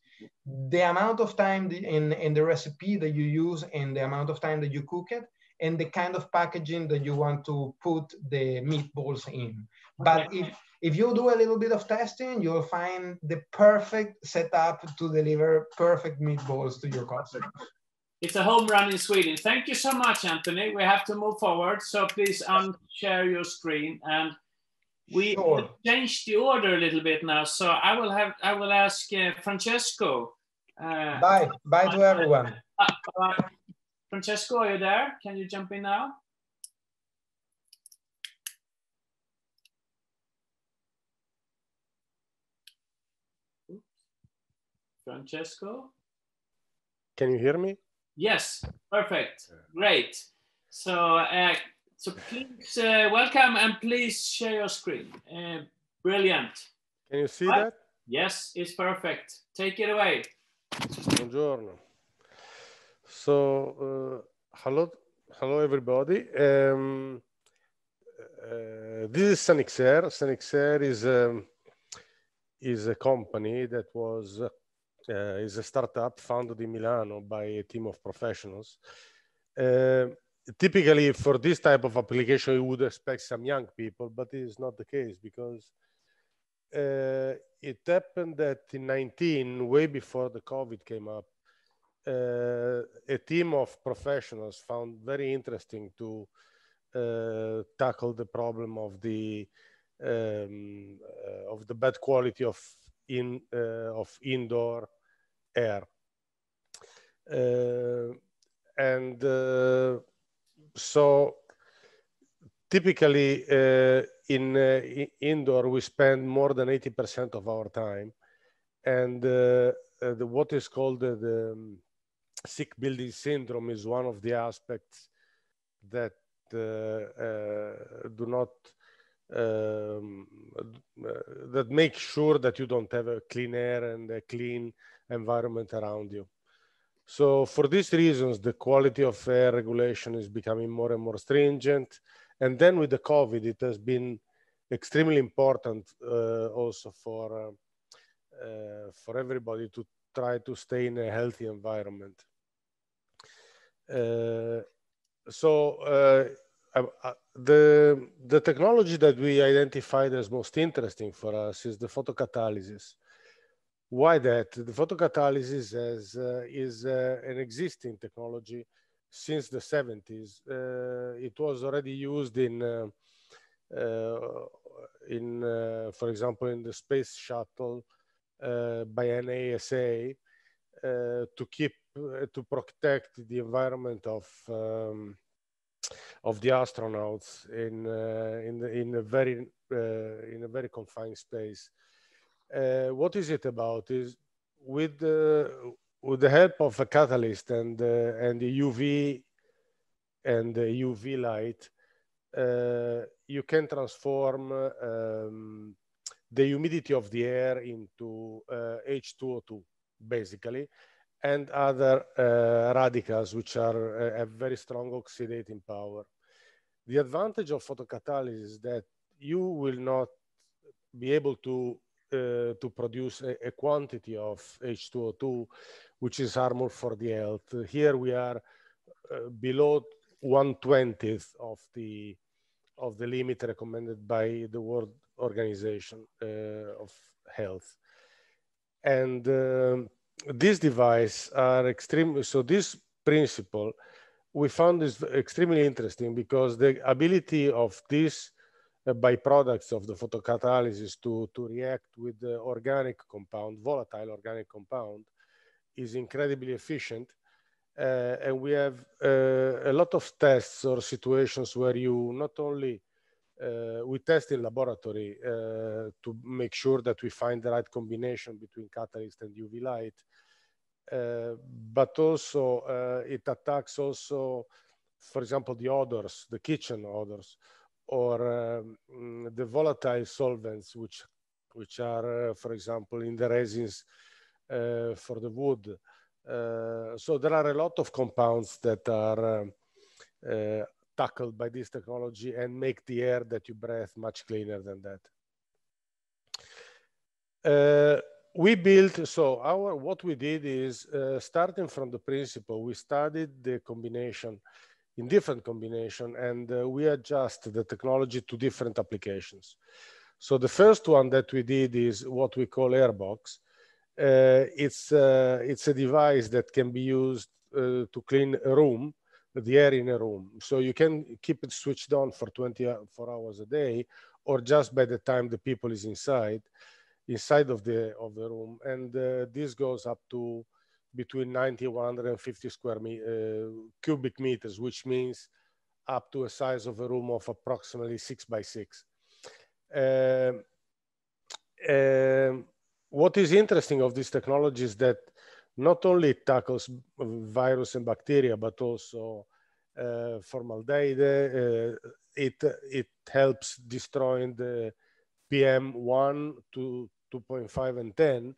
the amount of time in, in the recipe that you use and the amount of time that you cook it and the kind of packaging that you want to put the meatballs in. But if, if you do a little bit of testing, you'll find the perfect setup to deliver perfect meatballs to your customers. It's a home run in Sweden. Thank you so much, Anthony. We have to move forward. So please unshare your screen and we sure. changed the order a little bit now, so I will have I will ask uh, Francesco Uh, Bye. Bye to everyone. uh, Francesco, are you there? Can you jump in now? Oops. Francesco? Can you hear me? Yes, perfect, great. So, uh, so please uh, welcome and please share your screen. Uh, brilliant. Can you see that? Yes, it's perfect. Take it away. Buongiorno. So, uh, hello, hello everybody. Um, uh, this is Sanixair. Sanixair is um, is a company that was uh, is a startup founded in Milano by a team of professionals. Typically, for this type of application, you would expect some young people, but it is not the case because uh, it happened that in 19, way before the COVID came up, uh, a team of professionals found very interesting to uh, tackle the problem of the um, uh, of the bad quality of in uh, of indoor air, Uh, and so typically uh, in uh, indoor we spend more than 80% of our time. And uh, uh, the, what is called the, the um, sick building syndrome is one of the aspects that uh, uh, do not um, that make sure that you don't have a clean air and a clean environment around you so for these reasons the quality of air regulation is becoming more and more stringent. And then with the covid it has been extremely important uh, also for uh, uh, for everybody to try to stay in a healthy environment. Uh, so uh, uh, the the technology that we identified as most interesting for us is the photocatalysis why that the photocatalysis is, uh, is uh, an existing technology since the 70s uh, it was already used in uh, uh, in uh, for example in the space shuttle by NASA to keep to protect the environment of um, of the astronauts in in the, in a very in a very confined space. Uh, what is it about? Is with the with the help of a catalyst and uh, and the UV and the UV light, uh, you can transform um, the humidity of the air into uh, H2O2, basically, and other uh, radicals which are uh, have very strong oxidating power. The advantage of photocatalysis is that you will not be able to uh, to produce a, a, quantity of H2O2, which is harmful for the health. Here we are uh, below one twentieth of the of the limit recommended by the World Organization uh, of Health, and um, this device are extremely so. This principle we found is extremely interesting because the ability of these uh, byproducts of the photocatalysis to, to react with the organic compound, volatile organic compound, is incredibly efficient. Uh, and we have uh, a lot of tests or situations where you not only uh, we test in laboratory uh, to make sure that we find the right combination between catalyst and UV light, uh, but also uh, it attacks also, for example, the odors, the kitchen odors, or um, the volatile solvents, which which are, uh, for example, in the resins uh, for the wood. Uh, so there are a lot of compounds that are um, uh, tackled by this technology and make the air that you breathe much cleaner than that we built so our what we did is uh, starting from the principle we studied the combination in different combination and uh, we adjust the technology to different applications. So the first one that we did is what we call airbox. Uh, it's it's a device that can be used to clean a room the air in a room. So you can keep it switched on for 24 hours a day or just by the time the people is inside inside of the of the room. And uh, this goes up to between 90 and 150 square me uh, cubic meters, which means up to a size of a room of approximately six by six. Uh, what is interesting of this technology is that not only it tackles virus and bacteria, but also uh, formaldehyde. Uh, it it helps destroying the PM1 to 2.5 and 10,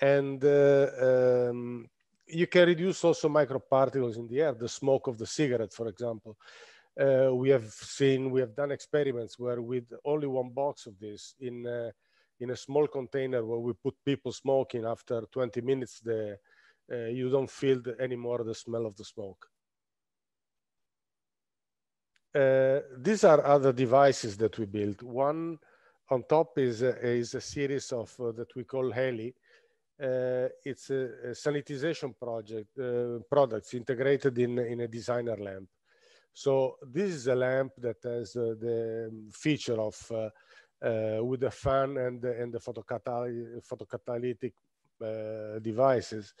and uh, um, you can reduce also microparticles in the air, the smoke of the cigarette, for example. Uh, we have seen, we have done experiments where with only one box of this in, uh, in a small container where we put people smoking after 20 minutes, the, uh, you don't feel the, anymore the smell of the smoke. Uh, these are other devices that we built. One on top is a, is a series of that we call Heli, uh, it's a, a, sanitization project uh, products integrated in in a designer lamp. So this is a lamp that has uh, the feature of uh, uh, with the fan and and the photocatalytic, photocatalytic uh, devices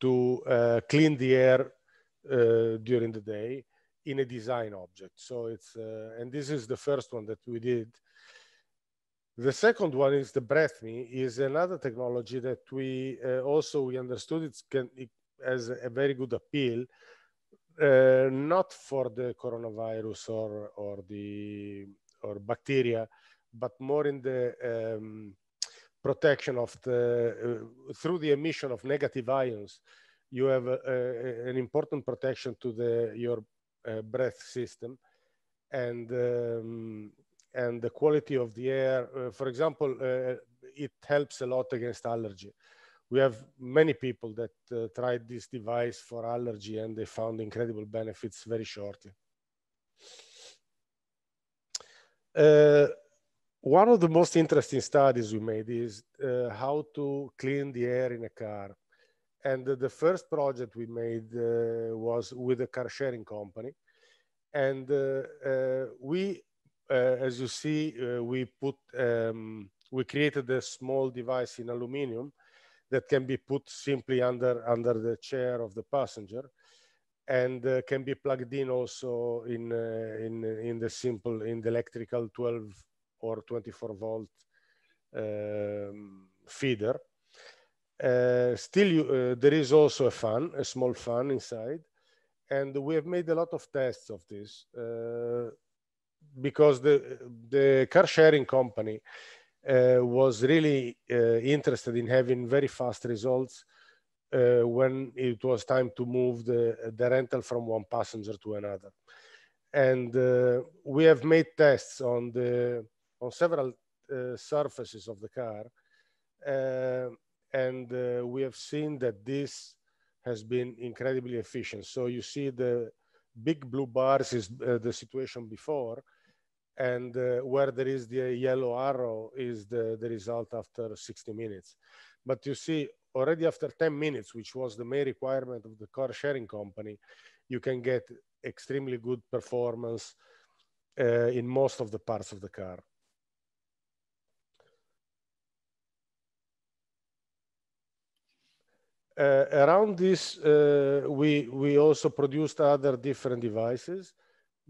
to clean the air during the day in a design object. So it's and this is the first one that we did the second one is the BreathMe, is another technology that we uh, also we understood it can it has a very good appeal, uh, not for the coronavirus or or the or bacteria, but more in the um, protection of the uh, through the emission of negative ions. You have an important protection to the your uh, breath system, and um, and the quality of the air. Uh, for example, uh, it helps a lot against allergy. We have many people that uh, tried this device for allergy and they found incredible benefits very shortly. Uh, one of the most interesting studies we made is uh, how to clean the air in a car. And the first project we made uh, was with a car sharing company. And we uh, as you see, uh, we put um, we created a small device in aluminum that can be put simply under under the chair of the passenger and uh, can be plugged in also in uh, in in the simple in the electrical 12 or 24 volt um, feeder. Uh, still you, uh, there is also a fan a small fan inside and we have made a lot of tests of this because the the car sharing company uh, was really uh, interested in having very fast results uh, when it was time to move the, the rental from one passenger to another. And uh, we have made tests on the on several uh, surfaces of the car, uh, and we have seen that this has been incredibly efficient. So you see the big blue bars is the situation before, and uh, where there is the yellow arrow is the, the result after 60 minutes. But you see, already after 10 minutes, which was the main requirement of the car sharing company, you can get extremely good performance uh, in most of the parts of the car. Uh, around this, uh, we, we also produced other different devices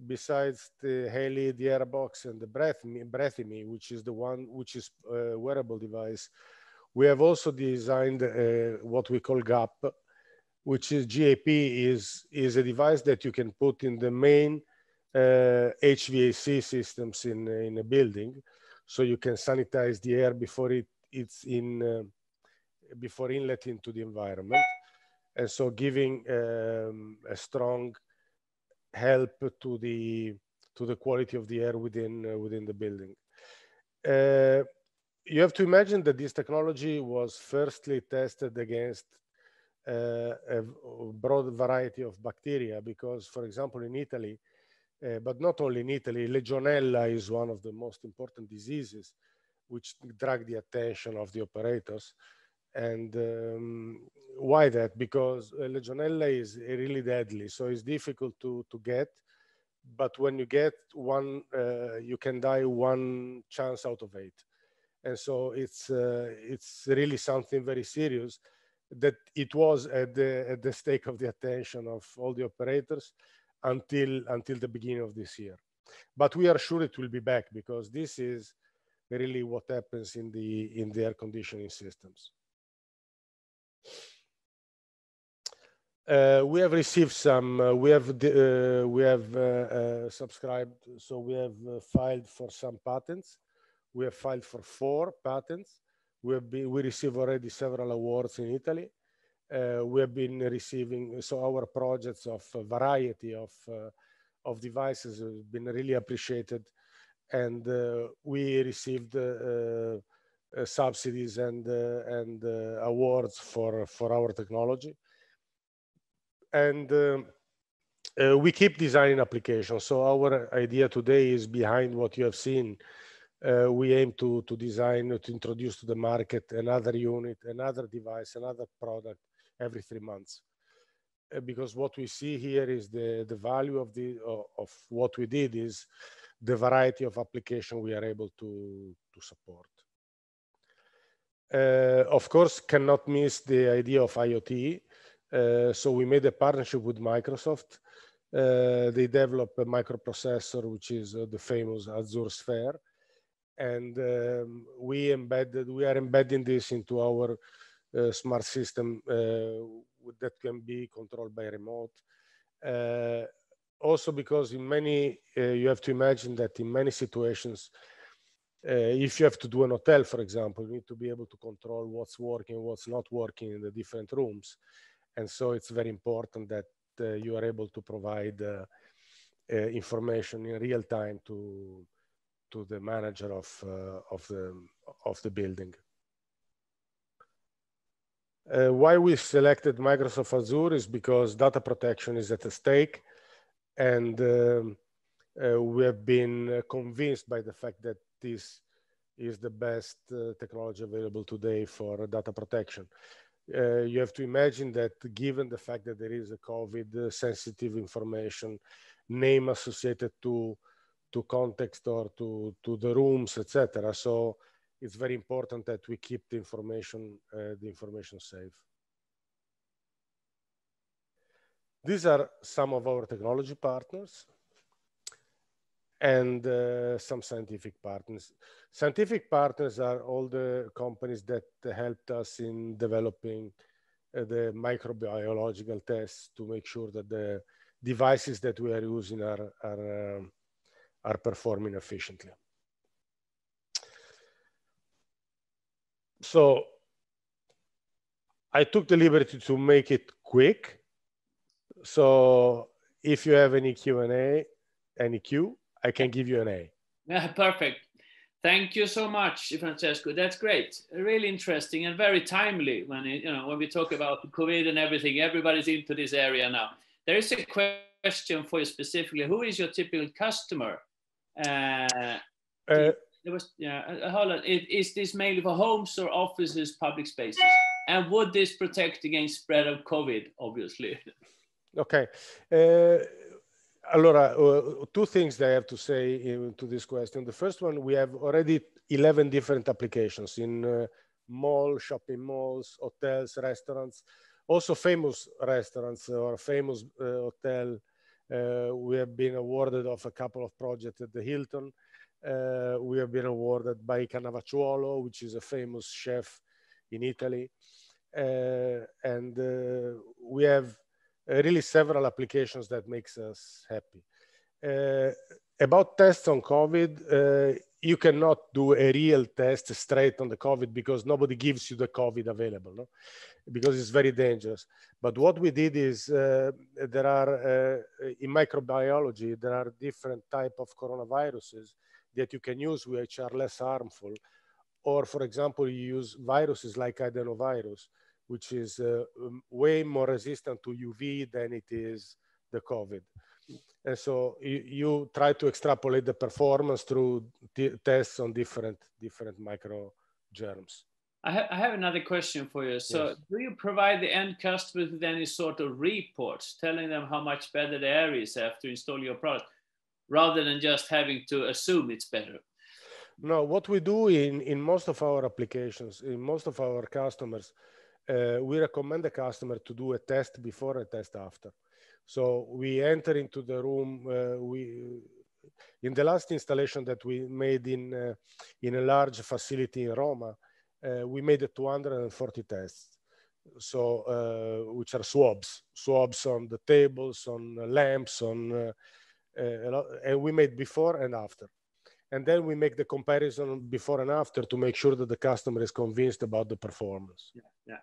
besides the Heli, the Airbox, and the BreathMe, which is the one which is a wearable device, we have also designed uh, what we call GAP, which is GAP is, is a device that you can put in the main uh, HVAC systems in, in a building. So you can sanitize the air before it, it's in, uh, before inlet into the environment. And so giving um, a strong help to the to the quality of the air within uh, within the building. Uh, you have to imagine that this technology was firstly tested against uh, a broad variety of bacteria because, for example, in Italy, uh, but not only in Italy, Legionella is one of the most important diseases which drag the attention of the operators. And um, why that? Because uh, Legionella is really deadly, so it's difficult to, to get. But when you get one, uh, you can die one chance out of eight. And so it's, uh, it's really something very serious. that it was at the at the stake of the attention of all the operators until until the beginning of this year. But we are sure it will be back because this is really what happens in the in the air conditioning systems. Uh, we have received some. Uh, we have uh, we have uh, uh, subscribed. So we have uh, filed for some patents. We have filed for four patents. We have been, we receive already several awards in Italy. we have been receiving so our projects of a variety of of devices have been really appreciated, and we received subsidies and and awards for for our technology and um, uh, we keep designing applications. So our idea today is behind what you have seen. Uh, we aim to, to design, to introduce to the market another unit, another device, another product every three months. Uh, because what we see here is the, the value of, the, of what we did is the variety of application we are able to, to support. Uh, of course, cannot miss the idea of IoT. Uh, so we made a partnership with Microsoft. Uh, they developed a microprocessor, which is uh, the famous Azure Sphere. And um, we embedded, we are embedding this into our uh, smart system uh, that can be controlled by remote. also because in many, you have to imagine that in many situations, if you have to do an hotel, for example, you need to be able to control what's working, what's not working in the different rooms. And so it's very important that uh, you are able to provide uh, uh, information in real time to, to the manager of, of, the, of the building. Uh, why we selected Microsoft Azure is because data protection is at stake. And um, uh, we have been convinced by the fact that this is the best uh, technology available today for data protection uh, you have to imagine that given the fact that there is a COVID sensitive information, name associated to, to context or to, to the rooms, etc. So it's very important that we keep the information, uh, the information safe. These are some of our technology partners and uh, some scientific partners. Scientific partners are all the companies that helped us in developing uh, the microbiological tests to make sure that the devices that we are using are, are, um, are performing efficiently. So I took the liberty to make it quick. So if you have any Q&A, any Q, I can give you an A. Yeah, perfect. Thank you so much, Francesco. That's great. Really interesting and very timely when it, you know when we talk about COVID and everything. Everybody's into this area now. There is a question for you specifically. Who is your typical customer? Uh, uh, there was yeah. Uh, hold on. Is this mainly for homes or offices, public spaces? And would this protect against spread of COVID? Obviously. Okay. Uh, Allora, uh, two things I have to say in, to this question. The first one, we have already 11 different applications in uh, mall, shopping malls, hotels, restaurants, also famous restaurants or famous uh, hotel. Uh, we have been awarded of a couple of projects at the Hilton. Uh, we have been awarded by Cannavacciuolo, which is a famous chef in Italy. Uh, and we have uh, really several applications that makes us happy. Uh, about tests on COVID, uh, you cannot do a real test straight on the COVID because nobody gives you the COVID available, no? because it's very dangerous. But what we did is uh, there are, uh, in microbiology, there are different type of coronaviruses that you can use which are less harmful. Or for example, you use viruses like adenovirus, which is uh, um, way more resistant to UV than it is the COVID. And so you, you try to extrapolate the performance through tests on different different micro germs. I, ha I have another question for you. So, yes. do you provide the end customers with any sort of reports telling them how much better the air is after install your product, rather than just having to assume it's better? No, what we do in in most of our applications, in most of our customers, uh, we recommend the customer to do a test before and test after. So we enter into the room. Uh, we in the last installation that we made in uh, in a large facility in Roma, we made 240 tests. So which are swabs, swabs on the tables, on lamps, on and we made before and after and then we make the comparison before and after to make sure that the customer is convinced about the performance. Yeah, yeah.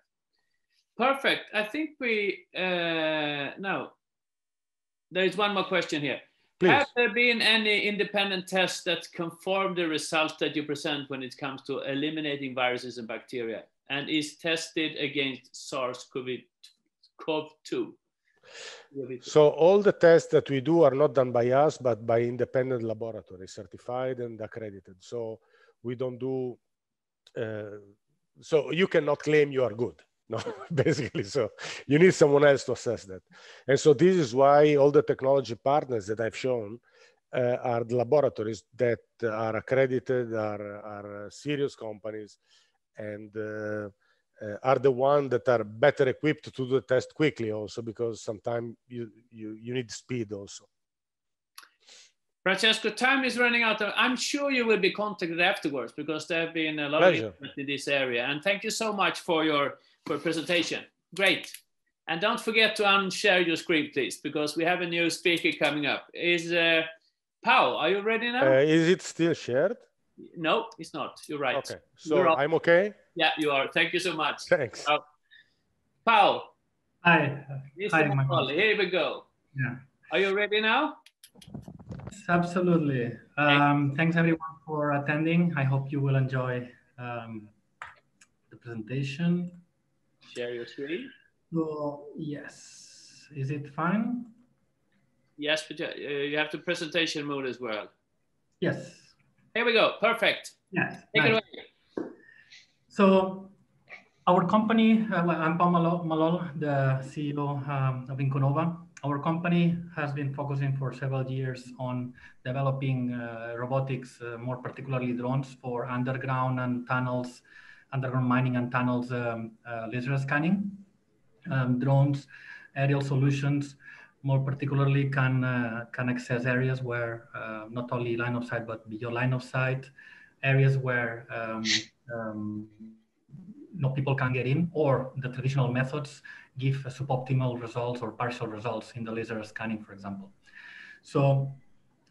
Perfect. I think we uh, no. There is one more question here. Please. Have there been any independent tests that confirm the results that you present when it comes to eliminating viruses and bacteria, and is tested against SARS-CoV-2? So all the tests that we do are not done by us, but by independent laboratories, certified and accredited. So we don't do, uh, so you cannot claim you are good. No, basically. So you need someone else to assess that. And so this is why all the technology partners that I've shown uh, are the laboratories that are accredited, are, are serious companies, and uh, uh, are the ones that are better equipped to do the test quickly also because sometimes you, you, you need speed also. Francesco, time is running out. I'm sure you will be contacted afterwards because there have been a lot Pleasure. of interest in this area. And thank you so much for your for presentation. Great. And don't forget to unshare your screen, please, because we have a new speaker coming up. Is uh, Paul, are you ready now? Uh, is it still shared? No, it's not. You're right. Okay. So I'm okay? Yeah, you are. Thank you so much. Thanks. Uh, Paul. Hi. Hi, Paul. Here we go. Yeah. Are you ready now? Absolutely. Um, thanks everyone for attending. I hope you will enjoy um, the presentation. Share your screen. So, yes. Is it fine? Yes, but uh, you have the presentation mode as well. Yes. Here we go. Perfect. Yes. Take nice. it away. So our company, uh, I'm Paul Mallol, the CEO um, of Inkonova. Our company has been focusing for several years on developing uh, robotics, uh, more particularly drones for underground and tunnels, underground mining and tunnels um, uh, laser scanning. Um, drones, aerial solutions, more particularly can uh, can access areas where uh, not only line of sight but beyond line of sight, areas where um, um, no people can get in, or the traditional methods give suboptimal results or partial results in the laser scanning, for example. So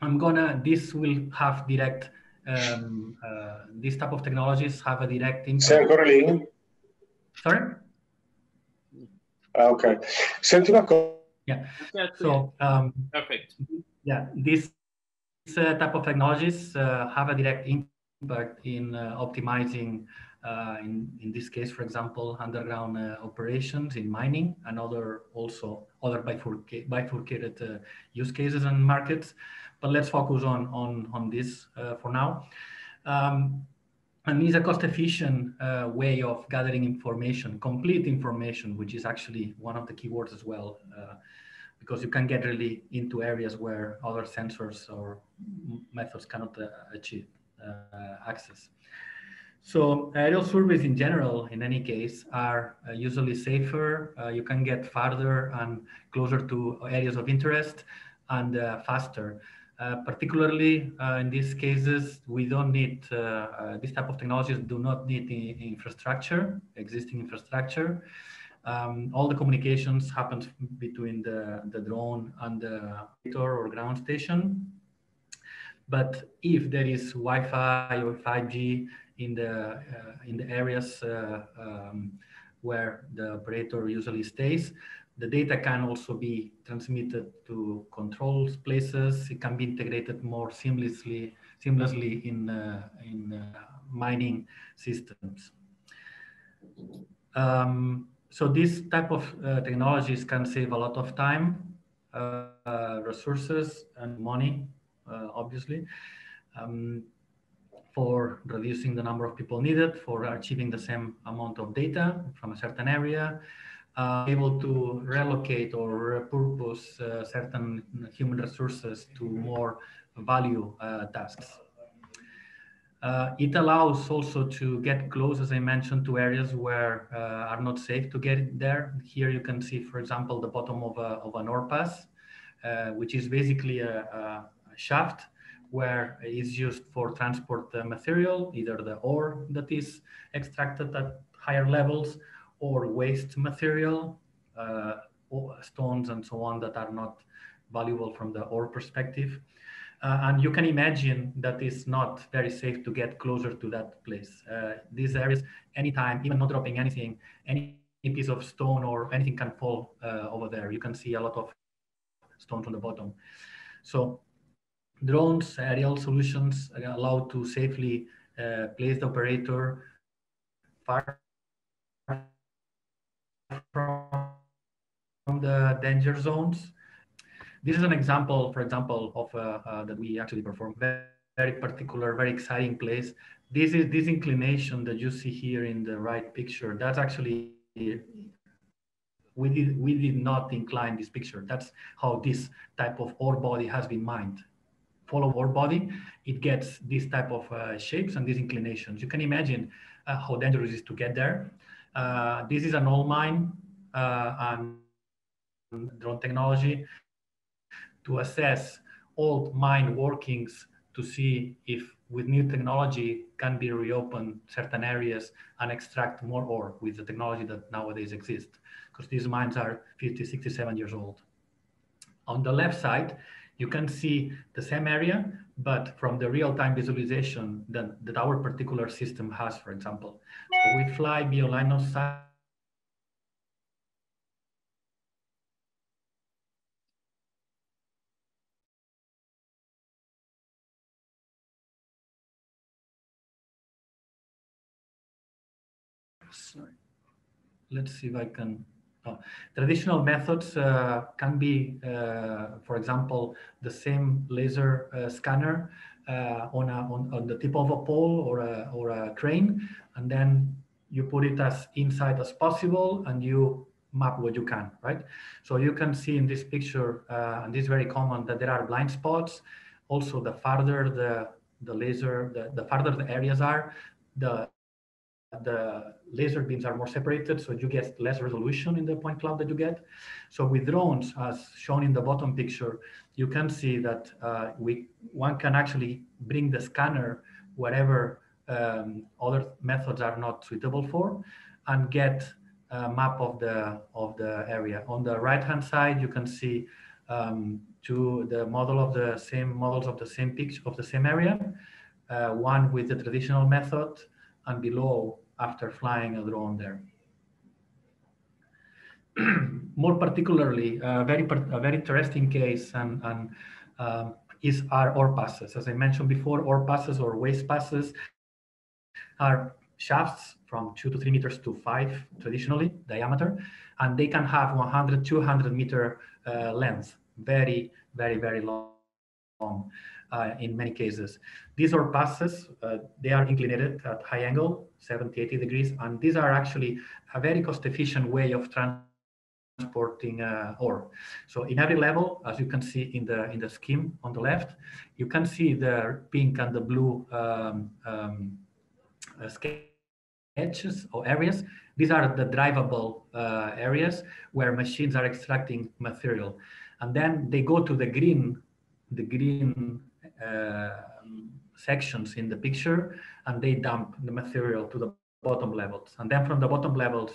I'm gonna. This will have direct. Um, uh, these type of technologies have a direct impact. Sorry. Ah, ok. Senti una cosa. Yeah. So um, perfect. Yeah, these uh, type of technologies uh, have a direct impact in uh, optimizing, uh, in in this case, for example, underground uh, operations in mining and other also other bifurcated, bifurcated uh, use cases and markets. But let's focus on on on this for now. Um, and it's a cost-efficient uh, way of gathering information, complete information, which is actually one of the keywords as well, uh, because you can get really into areas where other sensors or methods cannot uh, achieve uh, access. So aerial surveys in general, in any case, are uh, usually safer. Uh, you can get farther and closer to areas of interest and faster. Uh, particularly uh, in these cases, we don't need, uh, uh this type of technologies do not need the infrastructure, existing infrastructure. Um, all the communications happens between the, the drone and the or ground station. But if there is Wi-Fi or 5G in the, uh, in the areas um, where the operator usually stays, the data can also be transmitted to control places. It can be integrated more seamlessly, seamlessly in, uh, in uh, mining systems. Um, so these type of uh, technologies can save a lot of time, uh, resources, and money, uh, obviously, um, for reducing the number of people needed, for achieving the same amount of data from a certain area, uh, able to relocate or repurpose uh, certain human resources to more value uh, tasks. Uh, it allows also to get close, as I mentioned, to areas where uh, are not safe to get there. Here you can see, for example, the bottom of, a, of an ore pass, uh, which is basically a, a, shaft where is used for transport material, either the ore that is extracted at higher levels or waste material, uh, stones and so on that are not valuable from the ore perspective. Uh, and you can imagine that it's not very safe to get closer to that place. Uh, these areas, anytime, even not dropping anything, any piece of stone or anything can fall uh, over there. You can see a lot of stones on the bottom. So drones, aerial solutions allow to safely uh, place the operator far from the danger zones this is an example, for example, of uh, uh, that we actually perform very, very particular, very exciting place. This is this inclination that you see here in the right picture. That's actually we did we did not incline this picture. That's how this type of ore body has been mined. Follow ore body, it gets this type of uh, shapes and these inclinations. You can imagine uh, how dangerous it is to get there. Uh, this is an old mine uh, and drone technology to assess old mine workings to see if with new technology can be reopened certain areas and extract more ore with the technology that nowadays exists. Because these mines are 50 67 years old. On the left side you can see the same area but from the real-time visualization that, that our particular system has for example so we fly via line of sight sorry. Let's see if I can. Oh. Traditional methods uh, can be, uh, for example, the same laser uh, scanner uh, on, a, on, on the tip of a pole or a, or a crane, and then you put it as inside as possible and you map what you can, right? So you can see in this picture, uh, and this is very common, that there are blind spots. Also, the farther the, the laser, the, the farther the areas are, the the laser beams are more separated, so you get less resolution in the point cloud that you get. So with drones, as shown in the bottom picture, you can see that uh, we one can actually bring the scanner wherever um, other methods are not suitable for, and get a map of the of the area. On the right hand side, you can see um, to the model of the same models of the same picture of the same area, uh, one with the traditional method, and below after flying a drone there. More particularly, a very, a very interesting case and, and um, is our ore passes. As I mentioned before, ore passes or waste passes are shafts from two to three meters to five traditionally diameter, and they can have 100, 200 meter uh, length, very, very, very long in many cases. These are passes, uh, they are inclinated at high angle, 70, 80 degrees, and these are actually a very cost efficient way of transporting uh, ore. So in every level, as you can see in the in the scheme on the left, you can see the pink and the blue um, um, uh, sketches or areas. These are the drivable uh, areas where machines are extracting material. And then they go to the green, the green uh, sections in the picture and they dump the material to the bottom levels. And then from the bottom levels,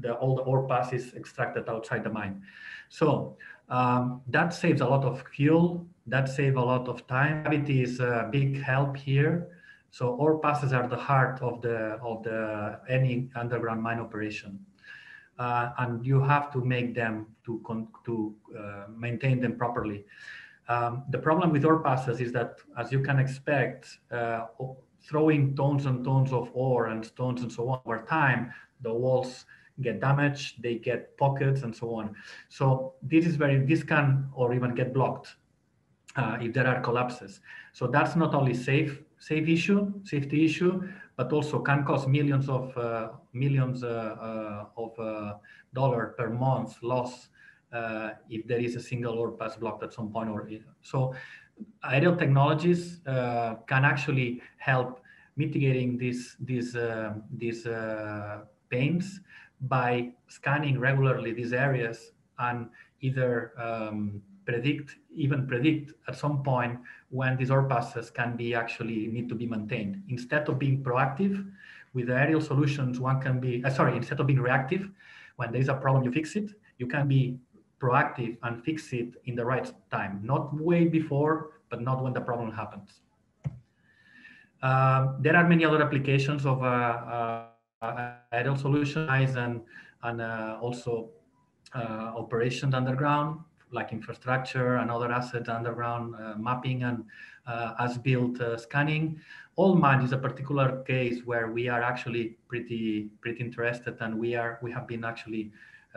the, all the ore pass is extracted outside the mine. So um, that saves a lot of fuel, that saves a lot of time. Gravity is a big help here. So ore passes are the heart of the of the any underground mine operation, uh, and you have to make them to to uh, maintain them properly. Um, the problem with ore passes is that, as you can expect, uh, throwing tons and tons of ore and stones and so on over time, the walls get damaged, they get pockets and so on. So this is very, this can or even get blocked uh, if there are collapses. So that's not only safe, safe issue, safety issue, but also can cost millions of uh, millions uh, uh, of uh, dollar per month loss uh, if there is a single ore pass blocked at some point or so aerial technologies uh, can actually help mitigating these these uh, these uh, pains by scanning regularly these areas and either um, predict even predict at some point when these ore passes can be actually need to be maintained. Instead of being proactive with aerial solutions one can be uh, sorry instead of being reactive when there is a problem you fix it. You can be proactive and fix it in the right time not way before but not when the problem happens um, there are many other applications of uh, uh, aerial solutions and and uh, also uh, operations underground like infrastructure and other assets underground uh, mapping and uh, as-built uh, scanning. Allman is a particular case where we are actually pretty pretty interested, and we are we have been actually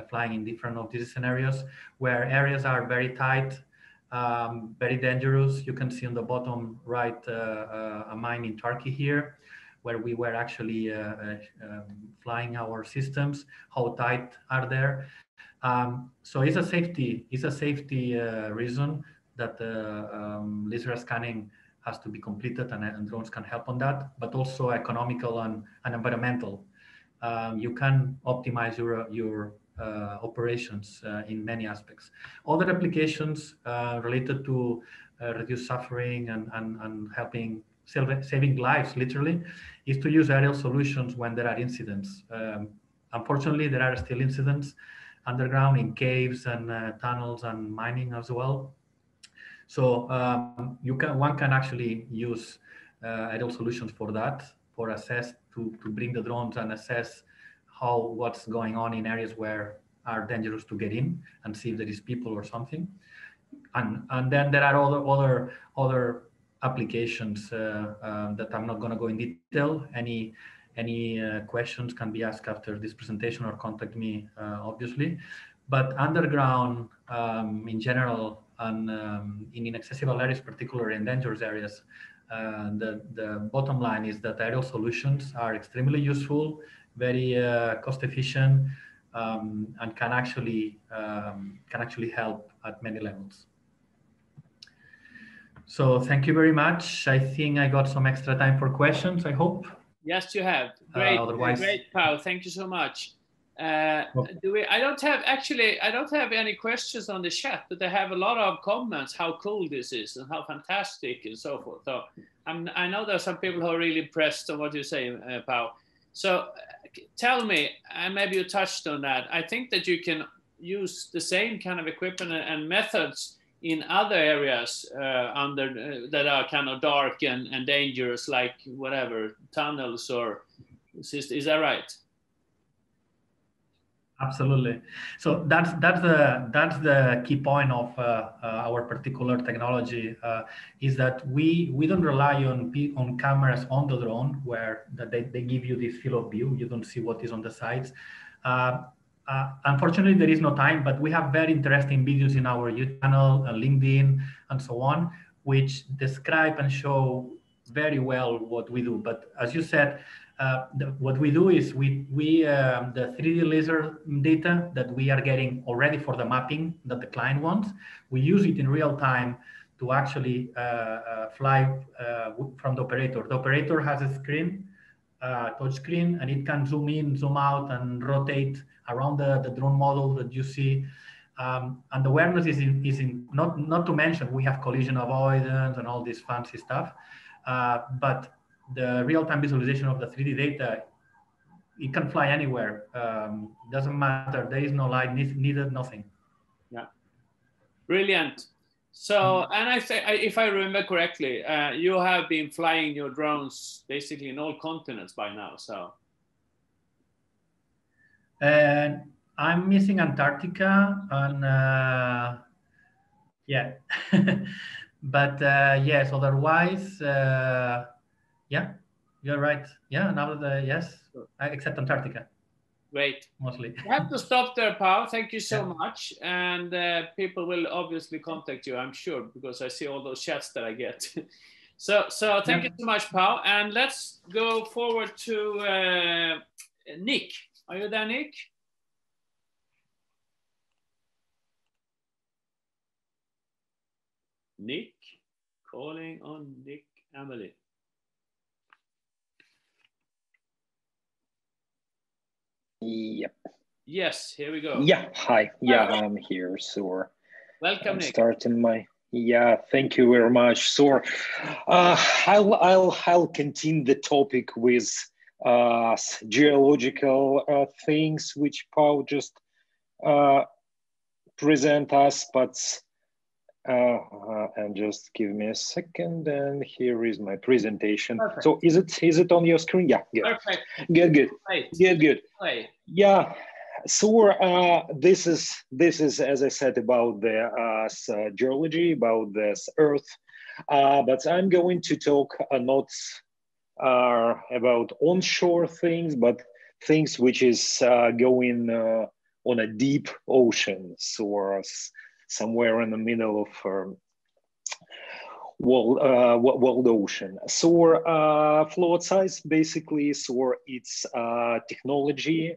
flying in different of these scenarios where areas are very tight, um, very dangerous. You can see on the bottom right a mine in Turkey here where we were actually uh, uh, um, flying our systems, how tight are there. Um, so it's a safety, it's a safety uh, reason that um, laser scanning has to be completed and, and, drones can help on that, but also economical and, and environmental. Um, you can optimize your, your uh, operations uh, in many aspects. Other applications uh, related to reduce suffering and, and, and helping saving lives literally is to use aerial solutions when there are incidents. Um, unfortunately, there are still incidents underground in caves and uh, tunnels and mining as well. So um, you can one can actually use uh, aerial solutions for that, for assess to, to bring the drones and assess how what's going on in areas where are dangerous to get in and see if there is people or something. And and then there are other other other applications uh, um, that I'm not going to go in detail. Any any uh, questions can be asked after this presentation or contact me, uh, obviously. But underground um, in general and um, in inaccessible areas, particularly in dangerous areas, uh, the, the bottom line is that aerial solutions are extremely useful, very uh, cost efficient, um, and can actually um, can actually help at many levels. So thank you very much. I think I got some extra time for questions, I hope. Yes, you have. Uh, great, uh, otherwise... great, Pau. Thank you so much. Uh, do we? I don't have actually. I don't have any questions on the chat, but I have a lot of comments. How cool this is and how fantastic and so forth. So I'm, I know there are some people who are really impressed on what you say, uh, Pau. So tell me, and maybe you touched on that. I think that you can use the same kind of equipment and methods in other areas uh, under uh, that are kind of dark and, and dangerous, like whatever tunnels or is, is that right? Absolutely. So that's that's the that's the key point of uh, uh, our particular technology uh, is that we we don't rely on on cameras on the drone where that they, they give you this field of view. You don't see what is on the sides. Uh, uh, unfortunately, there is no time, but we have very interesting videos in our YouTube channel, uh, LinkedIn, and so on, which describe and show very well what we do. But as you said, uh, the, what we do is we, we um, the 3D laser data that we are getting already for the mapping that the client wants, we use it in real time to actually uh, uh, fly uh, from the operator. The operator has a screen, touch screen, and it can zoom in, zoom out, and rotate around the, the drone model that you see. Um, and awareness is in, is in not not to mention we have collision avoidance and all this fancy stuff, uh, but the real-time visualization of the 3D data, it can fly anywhere. Um, doesn't matter. There is no light needed, nothing. Yeah, brilliant. So, mm-hmm. and I say, if I remember correctly, uh, you have been flying your drones basically in all continents by now. So. And I'm missing Antarctica and uh, yeah, but uh, yes, otherwise, uh, yeah, you're right. Yeah, now the yes, except Antarctica. Great. Mostly. I have to stop there, Paul. Thank you so yeah. much. And uh, people will obviously contact you, I'm sure, because I see all those chats that I get. so, so thank yeah. you so much, Paul. And let's go forward to uh, Nick. Are you there, Nick? Nick, calling on Nick Amelin. Yep. Yes, here we go. Yeah, hi. Yeah, I'm here. So Welcome, I'm Nick. starting my yeah, thank you very much. So uh, I'll I'll I'll continue the topic with uh, geological uh, things which Paul just uh, present us, but uh, uh, and just give me a second. And here is my presentation. Perfect. So is it is it on your screen? Yeah, good, Perfect. good, good, good, good. Play. Yeah, so uh, this is this is as I said about the uh, geology about this Earth, uh, but I'm going to talk uh, not uh, about onshore things, but things which is uh, going uh, on a deep ocean, or s- somewhere in the middle of. Um, world, uh, world ocean. So uh, float size basically, so it's uh, technology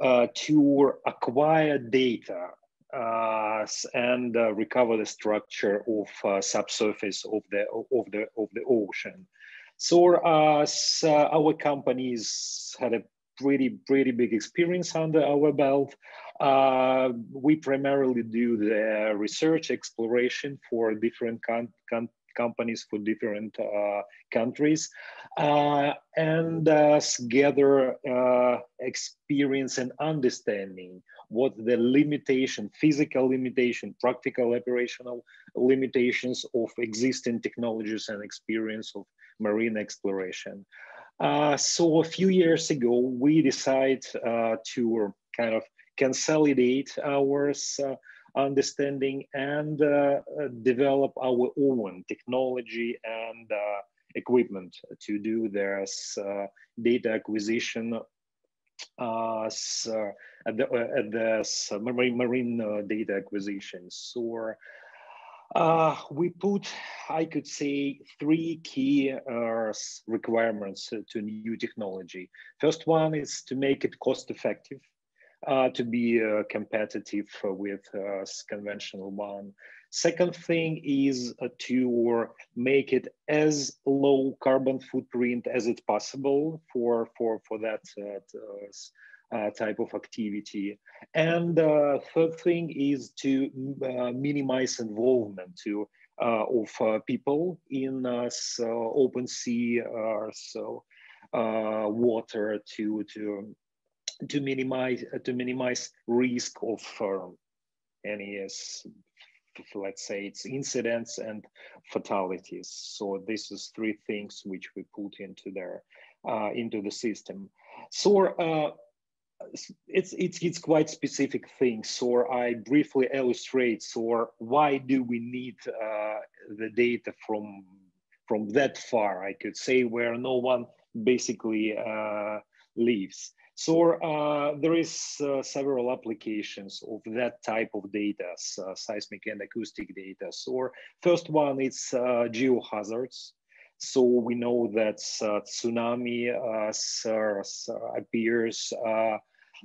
uh, to acquire data uh, and uh, recover the structure of uh, subsurface of the of the of the ocean. So our companies had a pretty pretty big experience under our belt. Uh, we primarily do the research exploration for different con- con- companies for different uh, countries uh, and uh, gather experience and understanding what the limitation, physical limitation, practical operational limitations of existing technologies and experience of marine exploration. Uh, so a few years ago, we decided uh, to kind of consolidate our uh, understanding and uh, develop our own technology and uh, equipment to do this data acquisition s- uh, at the, at the marine, marine data acquisitions. So uh, we put, I could say, three key uh, requirements to new technology. First one is to make it cost effective. Uh, to be uh, competitive with uh, conventional one. Second thing is uh, to make it as low carbon footprint as it's possible for for for that uh, type of activity. And uh, third thing is to uh, minimize involvement to uh, of uh, people in uh, so open sea or so water to to to minimize to minimize risk of um, any let's say it's incidents and fatalities so this is three things which we put into there into the system so it's it's it's quite specific things. Or i briefly illustrate or why do we need uh, the data from from that far? I could say where no one basically uh, lives. So uh, there is uh, several applications of that type of data uh, seismic and acoustic data. So first one is uh, geohazards so we know that uh, tsunami uh, appears uh,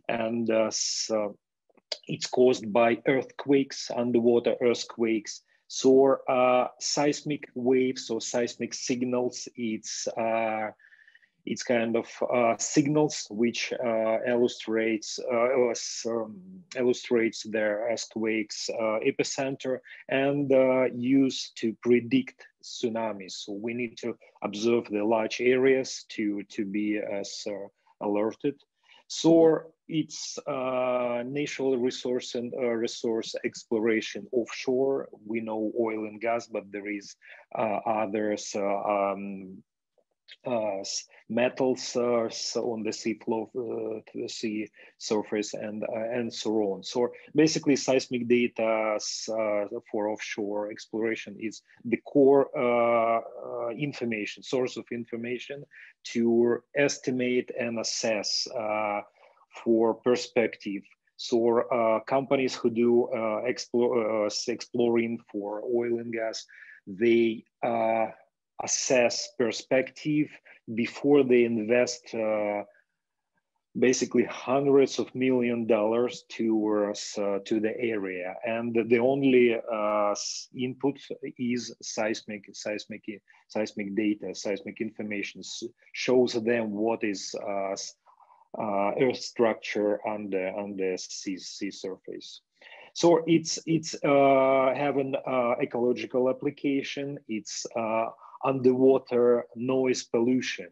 and it's caused by earthquakes, underwater earthquakes. So uh, seismic waves or seismic signals, it's uh, it's kind of uh, signals which illustrates um, illustrates their earthquakes epicenter and used to predict tsunamis. So we need to observe the large areas to to be as uh, alerted. So it's uh, natural resource and uh, resource exploration offshore. We know oil and gas, but there is uh, others. Uh, um, uh, s- metals uh, so on the sea floor uh, the sea surface and uh, and so on. So basically, seismic data uh, for offshore exploration is the core uh, uh, information source of information to estimate and assess uh, for perspective. So uh, companies who do explore, exploring for oil and gas, they uh, assess perspective before they invest uh, basically hundreds of million dollars towards uh, to the area and the only uh, input is seismic seismic seismic data seismic information shows them what is uh, uh, earth structure on the on the sea, sea surface. So it's it's uh, have an uh, ecological application. It's uh, underwater noise pollution.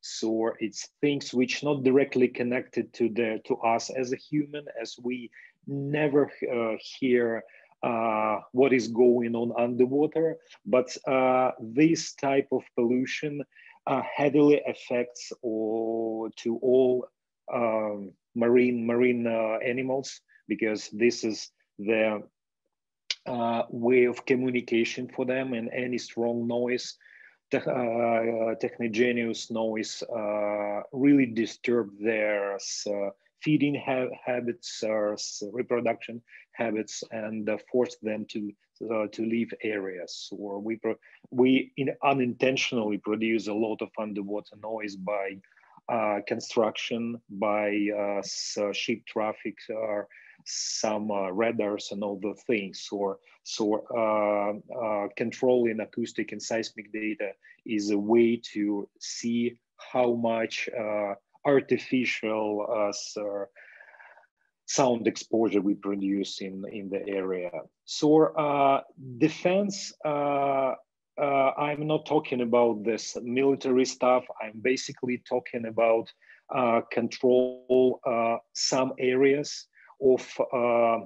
So it's things which not directly connected to the to us as a human, as we never uh, hear uh, what is going on underwater. But uh, this type of pollution uh, heavily affects all, to all um, marine marine uh, animals because this is the uh, way of communication for them and any strong noise te uh, noise uh, really disturb their uh, feeding ha habits or reproduction habits and force them to uh, to leave areas or we we unintentionally produce a lot of underwater noise by uh, construction by uh, ship traffic or some uh, radars and all the things or so uh, uh, controlling acoustic and seismic data is a way to see how much artificial sound exposure we produce in, in the area. So uh, defense, uh, uh, I'm not talking about this military stuff. I'm basically talking about control some areas of uh,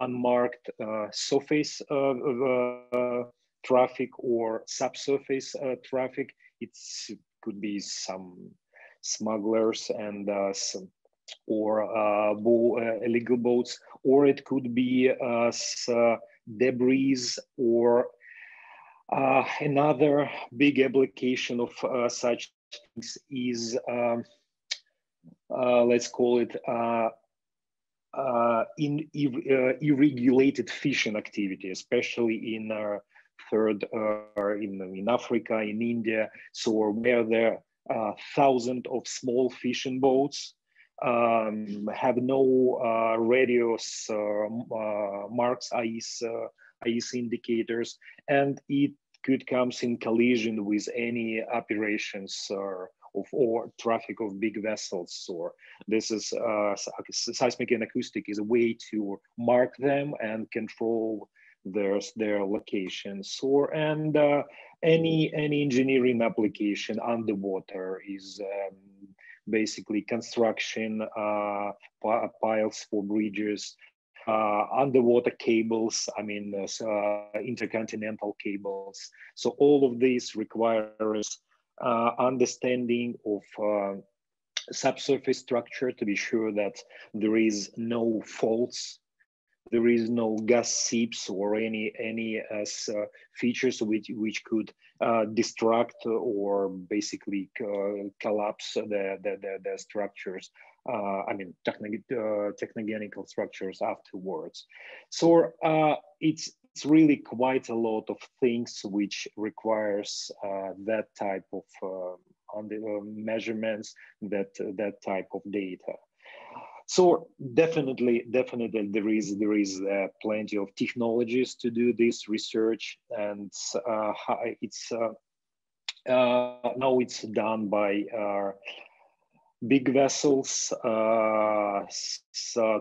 unmarked uh, surface uh, traffic or subsurface traffic. It could be some smugglers and some, or uh, bo uh, illegal boats, or it could be uh, debris or another big application of such things is, um, let's call it in uh, irregulated fishing activity, especially in uh, third uh, in, in Africa, in India, so where there are thousands of small fishing boats um, have no uh, radius uh, marks, ice, ice indicators, and it could comes in collision with any operations of or traffic of big vessels or this is uh, seismic and acoustic is a way to mark them and control their their locations or and uh, any any engineering application underwater is um, basically construction uh, piles for bridges uh, underwater cables, I mean, uh, intercontinental cables. So all of these requires uh, understanding of uh, subsurface structure to be sure that there is no faults there is no gas seeps or any any uh, features which which could uh, distract or basically uh, collapse the, the, the, the structures uh, I mean technogenical structures afterwards. So it's it's really quite a lot of things which requires uh, that type of uh, on the uh, measurements, that that type of data. So definitely, definitely, there is there is uh, plenty of technologies to do this research, and uh, it's uh, now it's done by big vessels,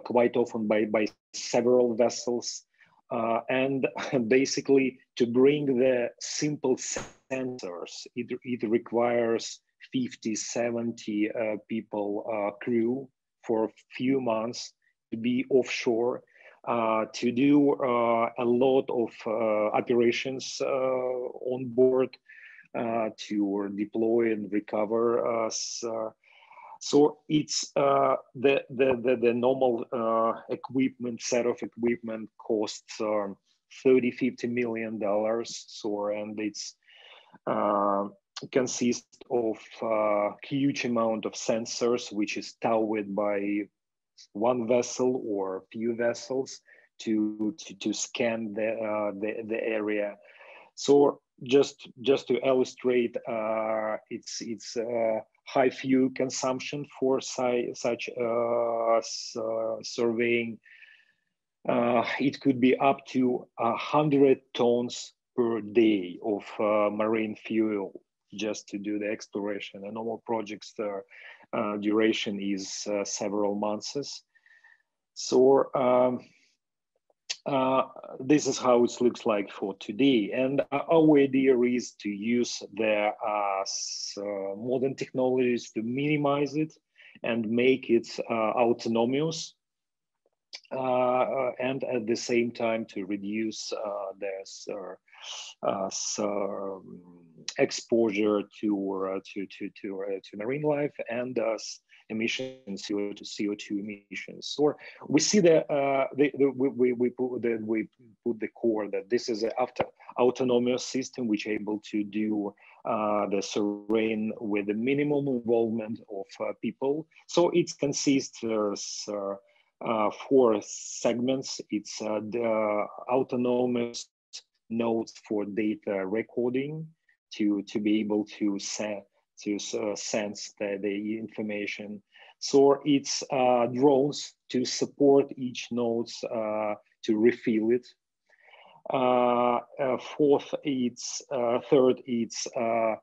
quite often by by several vessels uh, and basically to bring the simple sensors, it, it requires 50, 70 uh, people uh, crew for a few months to be offshore, uh, to do uh, a lot of uh, operations on board, to deploy and recover so it's uh, the, the, the, the, normal uh, equipment, set of equipment costs um, 30, 50 million dollars. So, and it's uh, consists of uh, huge amount of sensors, which is towed by one vessel or few vessels to, to, to scan the, uh, the, the area. So just, just to illustrate, uh, it's, it's high fuel consumption for such uh, uh, surveying. Uh, it could be up to 100 tons per day of marine fuel just to do the exploration and normal projects duration is several months. So um, uh, this is how it looks like for today. And our idea is to use the uh, uh, modern technologies to minimize it and make it uh, autonomous. Uh, and at the same time to reduce this exposure to, to, to, to, to marine life and emissions, CO2, CO2 emissions. Or we see that uh, the, the, we, we, put the, we put the core that this is an after autonomous system which able to do uh, the terrain with the minimum involvement of uh, people. So it consists of uh, uh, four segments. It's uh, the autonomous nodes for data recording to, to be able to set to uh, sense the, the information. So it's uh, drones to support each nodes uh, to refill it. Uh, uh, fourth, it's uh, third, it's a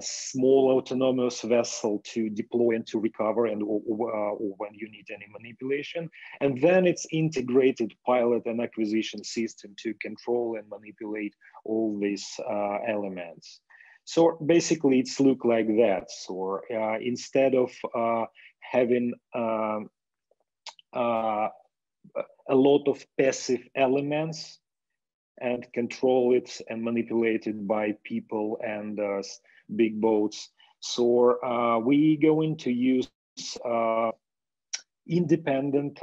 small autonomous vessel to deploy and to recover and when you need any manipulation. And then it's integrated pilot and acquisition system to control and manipulate all these elements. So basically it's look like that. So uh, instead of uh, having um, uh, a lot of passive elements and control it and manipulate it by people and uh, big boats. So uh, we going to use uh, independent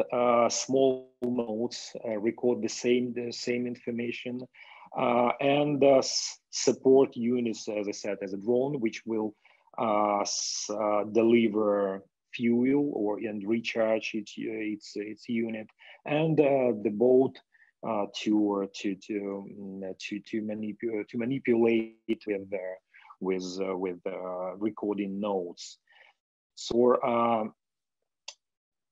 small nodes, record the same, the same information and uh, support units, as I said, as a drone, which will uh, uh, deliver fuel or and recharge its its, its unit, and the boat to to to mm, to to, manipulate to manipulate with with with recording nodes. So um,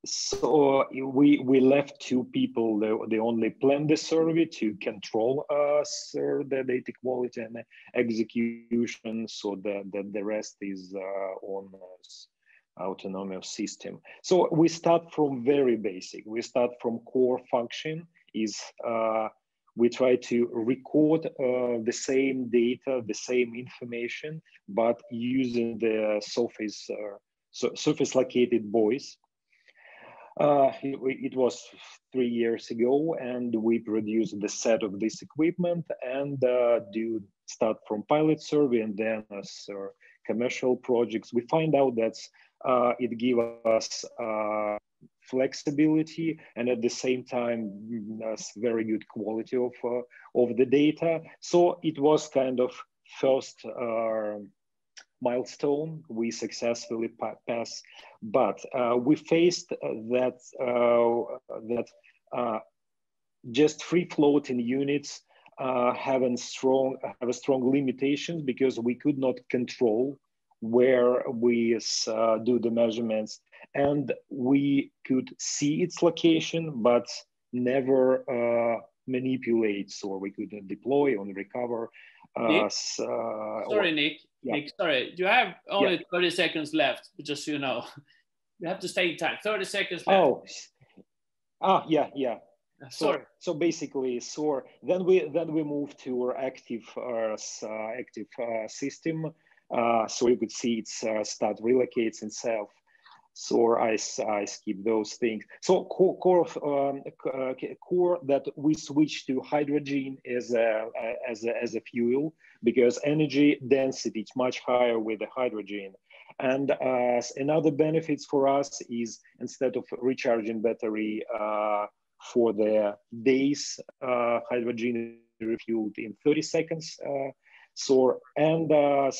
so we we left two people they, only planned the survey to control us uh, the data quality and execution. So that, that the rest is uh, on autonomous system. So we start from very basic. We start from core function is uh, we try to record uh, the same data the same information but using the surface uh, surface located buoys uh, it, it, was three years ago, and we produced the set of this equipment and uh, do start from pilot survey and then as uh, commercial projects. We find out that uh, it gives us uh, flexibility and at the same time mm, very good quality of uh, of the data. So it was kind of first milestone we successfully passed but uh, we faced uh, that uh, that uh, just free floating units uh, having strong have a strong limitations because we could not control where we uh, do the measurements. And we could see its location but never manipulate. So we could deploy or recover Nick? sorry nick yeah. Nick, sorry, you have only yeah. 30 seconds left, just so you know. You have to stay time. 30 seconds left. Oh, ah, yeah, yeah. Sorry. So, so basically, so then we then we move to our active uh, uh, active uh, system. Uh, so you could see it's uh, start relocates itself. So I, I skip those things. So core core, um, uh, core that we switch to hydrogen as a, as a, as a fuel because energy density is much higher with the hydrogen. And uh, another benefits for us is instead of recharging battery uh, for the days, uh, hydrogen refueled in 30 seconds. Uh, so, and uh,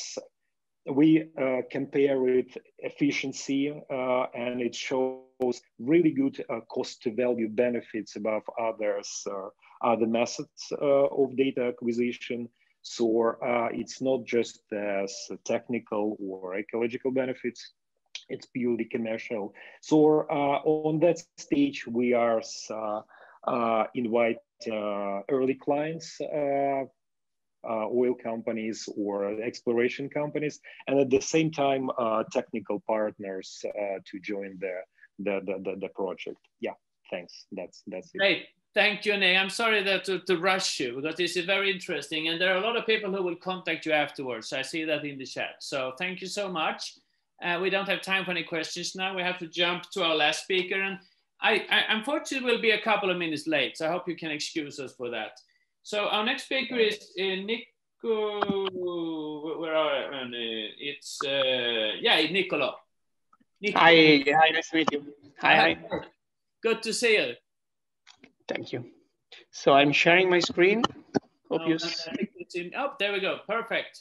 we uh, compare it efficiency and it shows really good cost to value benefits above others, other methods of data acquisition. So uh, it's not just as technical or ecological benefits, it's purely commercial. So uh, on that stage, we are uh, uh uh, early clients uh, oil companies or exploration companies, and at the same time, uh, technical partners uh, to join the, the, the, the, the project. Yeah, thanks. That's, that's it. Great. Thank you, Nay. I'm sorry that to, to rush you because this is very interesting. And there are a lot of people who will contact you afterwards. I see that in the chat. So thank you so much. Uh, we don't have time for any questions now. We have to jump to our last speaker. And I, I unfortunately will be a couple of minutes late. So I hope you can excuse us for that. So our next speaker is uh, Nico. Where are uh, it's uh, yeah, Nicolo. Nicolo. Hi, hi, nice to meet you. Hi, hi. Good to see you. Thank you. So I'm sharing my screen. Hope no, you. In, oh, there we go. Perfect.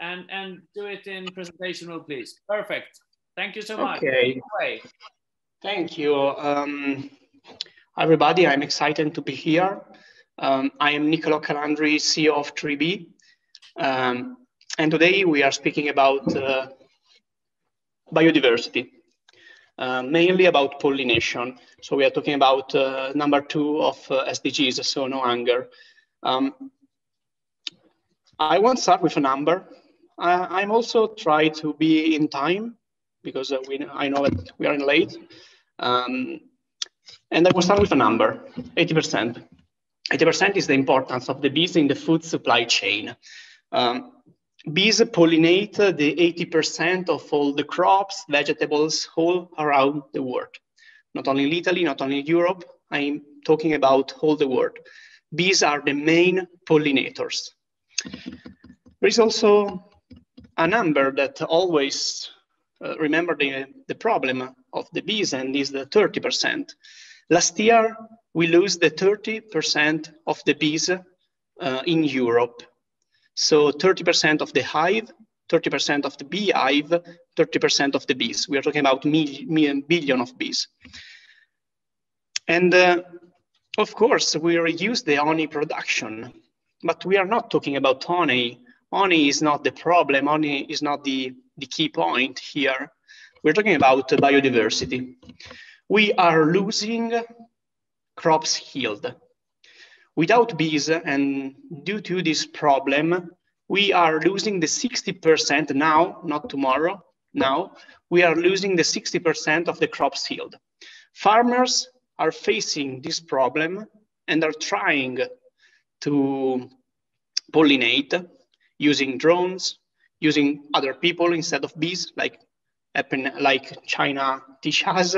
And and do it in presentation mode, please. Perfect. Thank you so much. Okay. Thank you. Um, everybody, I'm excited to be here. Um, I am Niccolò Calandri, CEO of 3Bee. Um, and today we are speaking about uh, biodiversity, uh, mainly about pollination. So we are talking about uh, number two of uh, SDGs, so no hunger. Um, I want to start with a number. I'm also trying to be in time because uh, we, I know that we are in late. Um, and I will start with a number, 80%. 80% is the importance of the bees in the food supply chain. Um, bees pollinate the 80% of all the crops, vegetables all around the world. Not only in Italy, not only in Europe, I'm talking about all the world. Bees are the main pollinators. There is also a number that always uh, remember the, the problem of the bees and is the 30%. Last year, we lose the 30% of the bees uh, in Europe. So 30% of the hive, 30% of the beehive, 30% of the bees. We are talking about million, billion of bees. And uh, of course, we reduce the honey production, but we are not talking about honey. Honey is not the problem. Honey is not the, the key point here. We're talking about biodiversity. We are losing crops yield. Without bees and due to this problem, we are losing the 60% now, not tomorrow, now, we are losing the 60% of the crops yield. Farmers are facing this problem and are trying to pollinate using drones, using other people instead of bees, like like China us.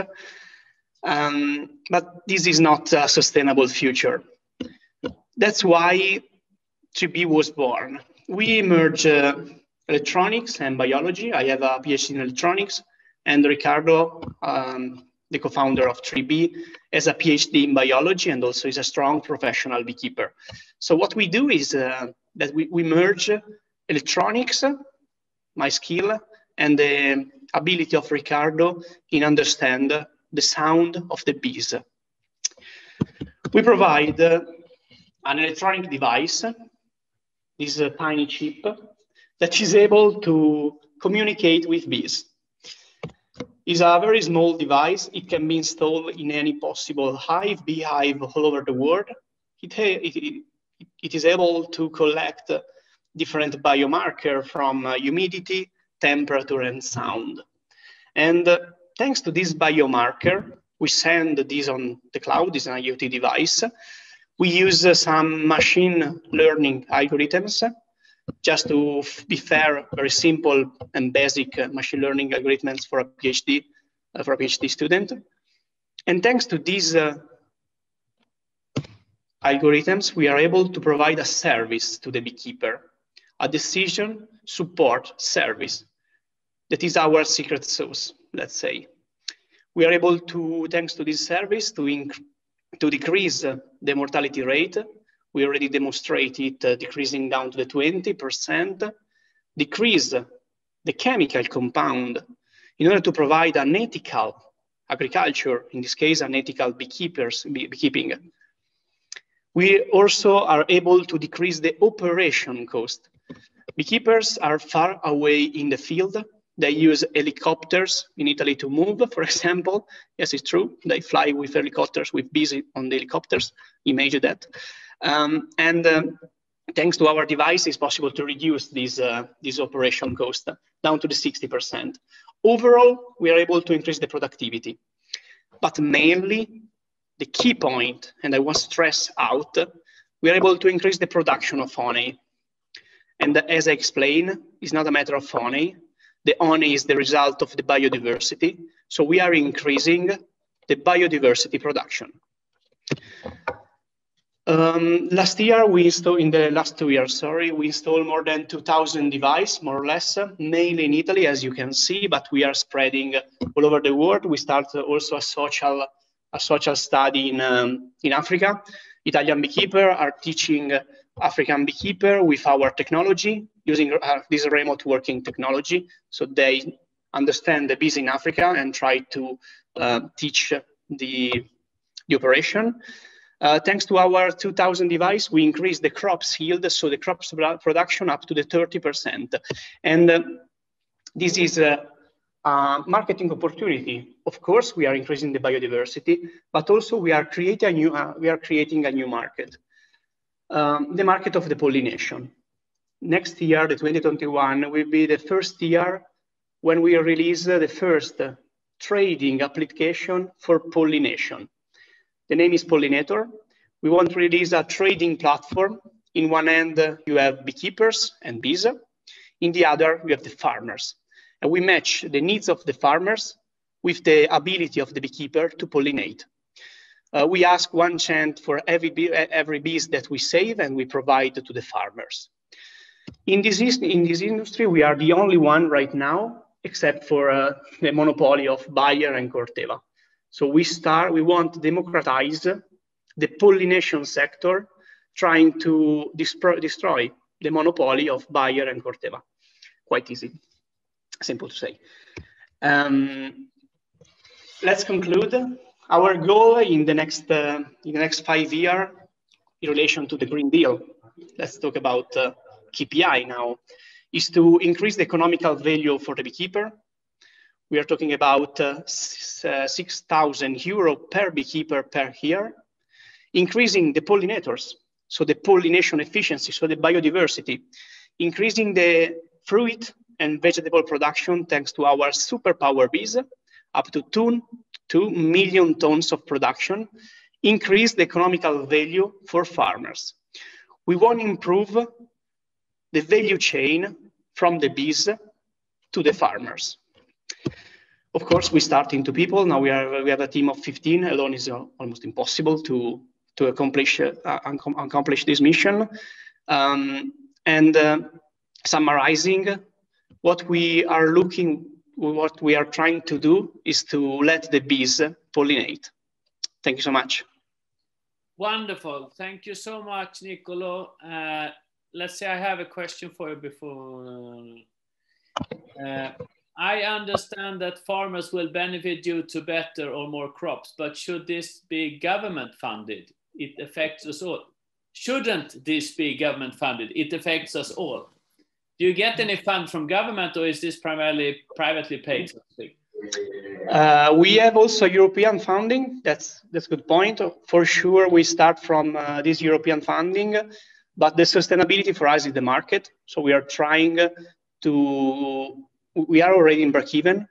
Um, but this is not a sustainable future. That's why 3Bee was born. We merge uh, electronics and biology. I have a PhD in electronics, and Ricardo, um, the co-founder of 3Bee, has a PhD in biology and also is a strong professional beekeeper. So what we do is uh, that we, we merge electronics, my skill, and the ability of Ricardo in understand the sound of the bees. We provide uh, an electronic device, this is a tiny chip, that is able to communicate with bees. It's a very small device. It can be installed in any possible hive, beehive all over the world. It, it, it is able to collect different biomarker from uh, humidity, temperature, and sound. And uh, thanks to this biomarker, we send this on the cloud, this is an IoT device. We use uh, some machine learning algorithms just to be fair, very simple and basic uh, machine learning algorithms for a PhD, uh, for a PhD student. And thanks to these uh, algorithms, we are able to provide a service to the beekeeper, a decision support service. That is our secret sauce, let's say. We are able to, thanks to this service, to, to decrease the mortality rate. We already demonstrated uh, decreasing down to the 20%, decrease the chemical compound in order to provide an ethical agriculture, in this case, an ethical beekeepers, beekeeping. We also are able to decrease the operation cost. Beekeepers are far away in the field they use helicopters in Italy to move, for example. Yes, it's true. They fly with helicopters, with bees on the helicopters. Imagine that. Um, and um, thanks to our device, it's possible to reduce this, uh, this operation cost down to the 60%. Overall, we are able to increase the productivity. But mainly, the key point, and I want to stress out, we are able to increase the production of honey. And as I explained, it's not a matter of honey. The honey is the result of the biodiversity. So we are increasing the biodiversity production. Um, last year, we installed, in the last two years, sorry, we installed more than 2,000 devices, more or less, mainly in Italy, as you can see, but we are spreading all over the world. We start also a social, a social study in, um, in Africa. Italian beekeepers are teaching African beekeeper with our technology, using uh, this remote working technology. So they understand the bees in Africa and try to uh, teach the, the operation. Uh, thanks to our 2000 device, we increased the crops yield, so the crops production up to the 30%. And uh, this is a, a, marketing opportunity. Of course, we are increasing the biodiversity, but also we are creating a new, uh, we are creating a new market, um, the market of the pollination. Next year, the 2021, will be the first year when we release the first trading application for pollination. The name is Pollinator. We want to release a trading platform. In one end, you have beekeepers and bees. In the other, you have the farmers. And we match the needs of the farmers with the ability of the beekeeper to pollinate. Uh, we ask one cent for every, bee, every bees that we save and we provide to the farmers. In this, in this industry, we are the only one right now, except for uh, the monopoly of Bayer and Corteva. So we start, we want to democratize the pollination sector, trying to destroy the monopoly of Bayer and Corteva. Quite easy, simple to say. Um, let's conclude. Our goal in the next uh, in the next five year, in relation to the Green Deal, let's talk about uh, KPI now, is to increase the economical value for the beekeeper, we are talking about uh, uh 6,000 euro per beekeeper per year, increasing the pollinators, so the pollination efficiency, so the biodiversity, increasing the fruit and vegetable production thanks to our superpower bees, up to two, 2 million tons of production, increase the economical value for farmers. We want to improve the value chain from the bees to the farmers. Of course, we start into people. Now we are we have a team of 15. Alone is uh, almost impossible to to accomplish uh, accomplish this mission. Um, and uh, summarizing, what we are looking, what we are trying to do is to let the bees pollinate. Thank you so much. Wonderful. Thank you so much, Niccolò. Uh, let's say I have a question for you before. Uh, I understand that farmers will benefit due to better or more crops, but should this be government funded? It affects us all. Shouldn't this be government funded? It affects us all. Do you get any fund from government or is this primarily privately paid? Uh, we have also European funding. That's that's a good point. For sure, we start from uh, this European funding, but the sustainability for us is the market. So we are trying to we are already in break-even,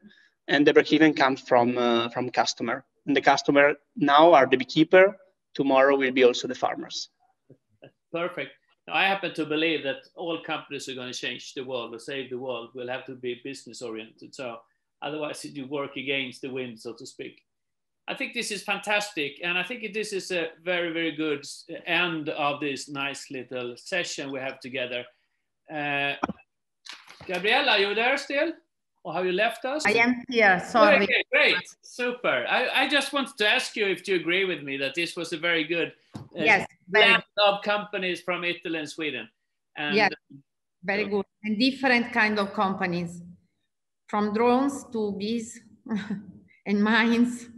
and the break-even comes from uh, from customer. And the customer now are the beekeeper. Tomorrow will be also the farmers. Perfect. I happen to believe that all companies are going to change the world or save the world will have to be business oriented. So otherwise you work against the wind, so to speak. I think this is fantastic. And I think this is a very, very good end of this nice little session we have together. Uh, Gabriella, are you there still? Or have you left us? I am here, sorry. Okay, great, super. I, I just wanted to ask you if you agree with me that this was a very good uh, yes, blend of companies from Italy and Sweden. And, yes, very so. good. And different kind of companies, from drones to bees and mines.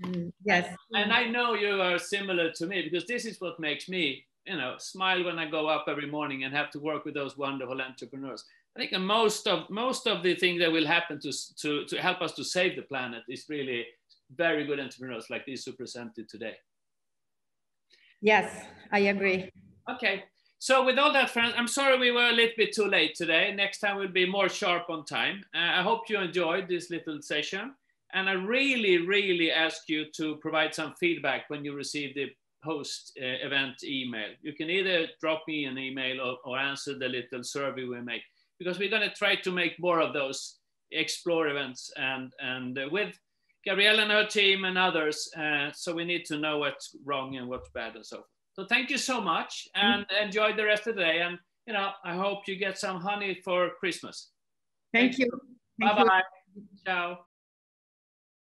Yeah. Mm, yes. And, I know you are similar to me because this is what makes me you know smile when I go up every morning and have to work with those wonderful entrepreneurs. I think most of most of the things that will happen to, to, to help us to save the planet is really very good entrepreneurs like these who presented today. Yes, I agree. Okay. So with all that, friends, I'm sorry we were a little bit too late today. Next time we'll be more sharp on time. Uh, I hope you enjoyed this little session. And I really, really ask you to provide some feedback when you receive the post-event uh, email. You can either drop me an email or, or answer the little survey we make because we're going to try to make more of those explore events and, and uh, with Gabrielle and her team and others. Uh, so we need to know what's wrong and what's bad and so forth. So thank you so much and mm. enjoy the rest of the day. And, you know, I hope you get some honey for Christmas. Thank, thank you. Bye-bye. Ciao.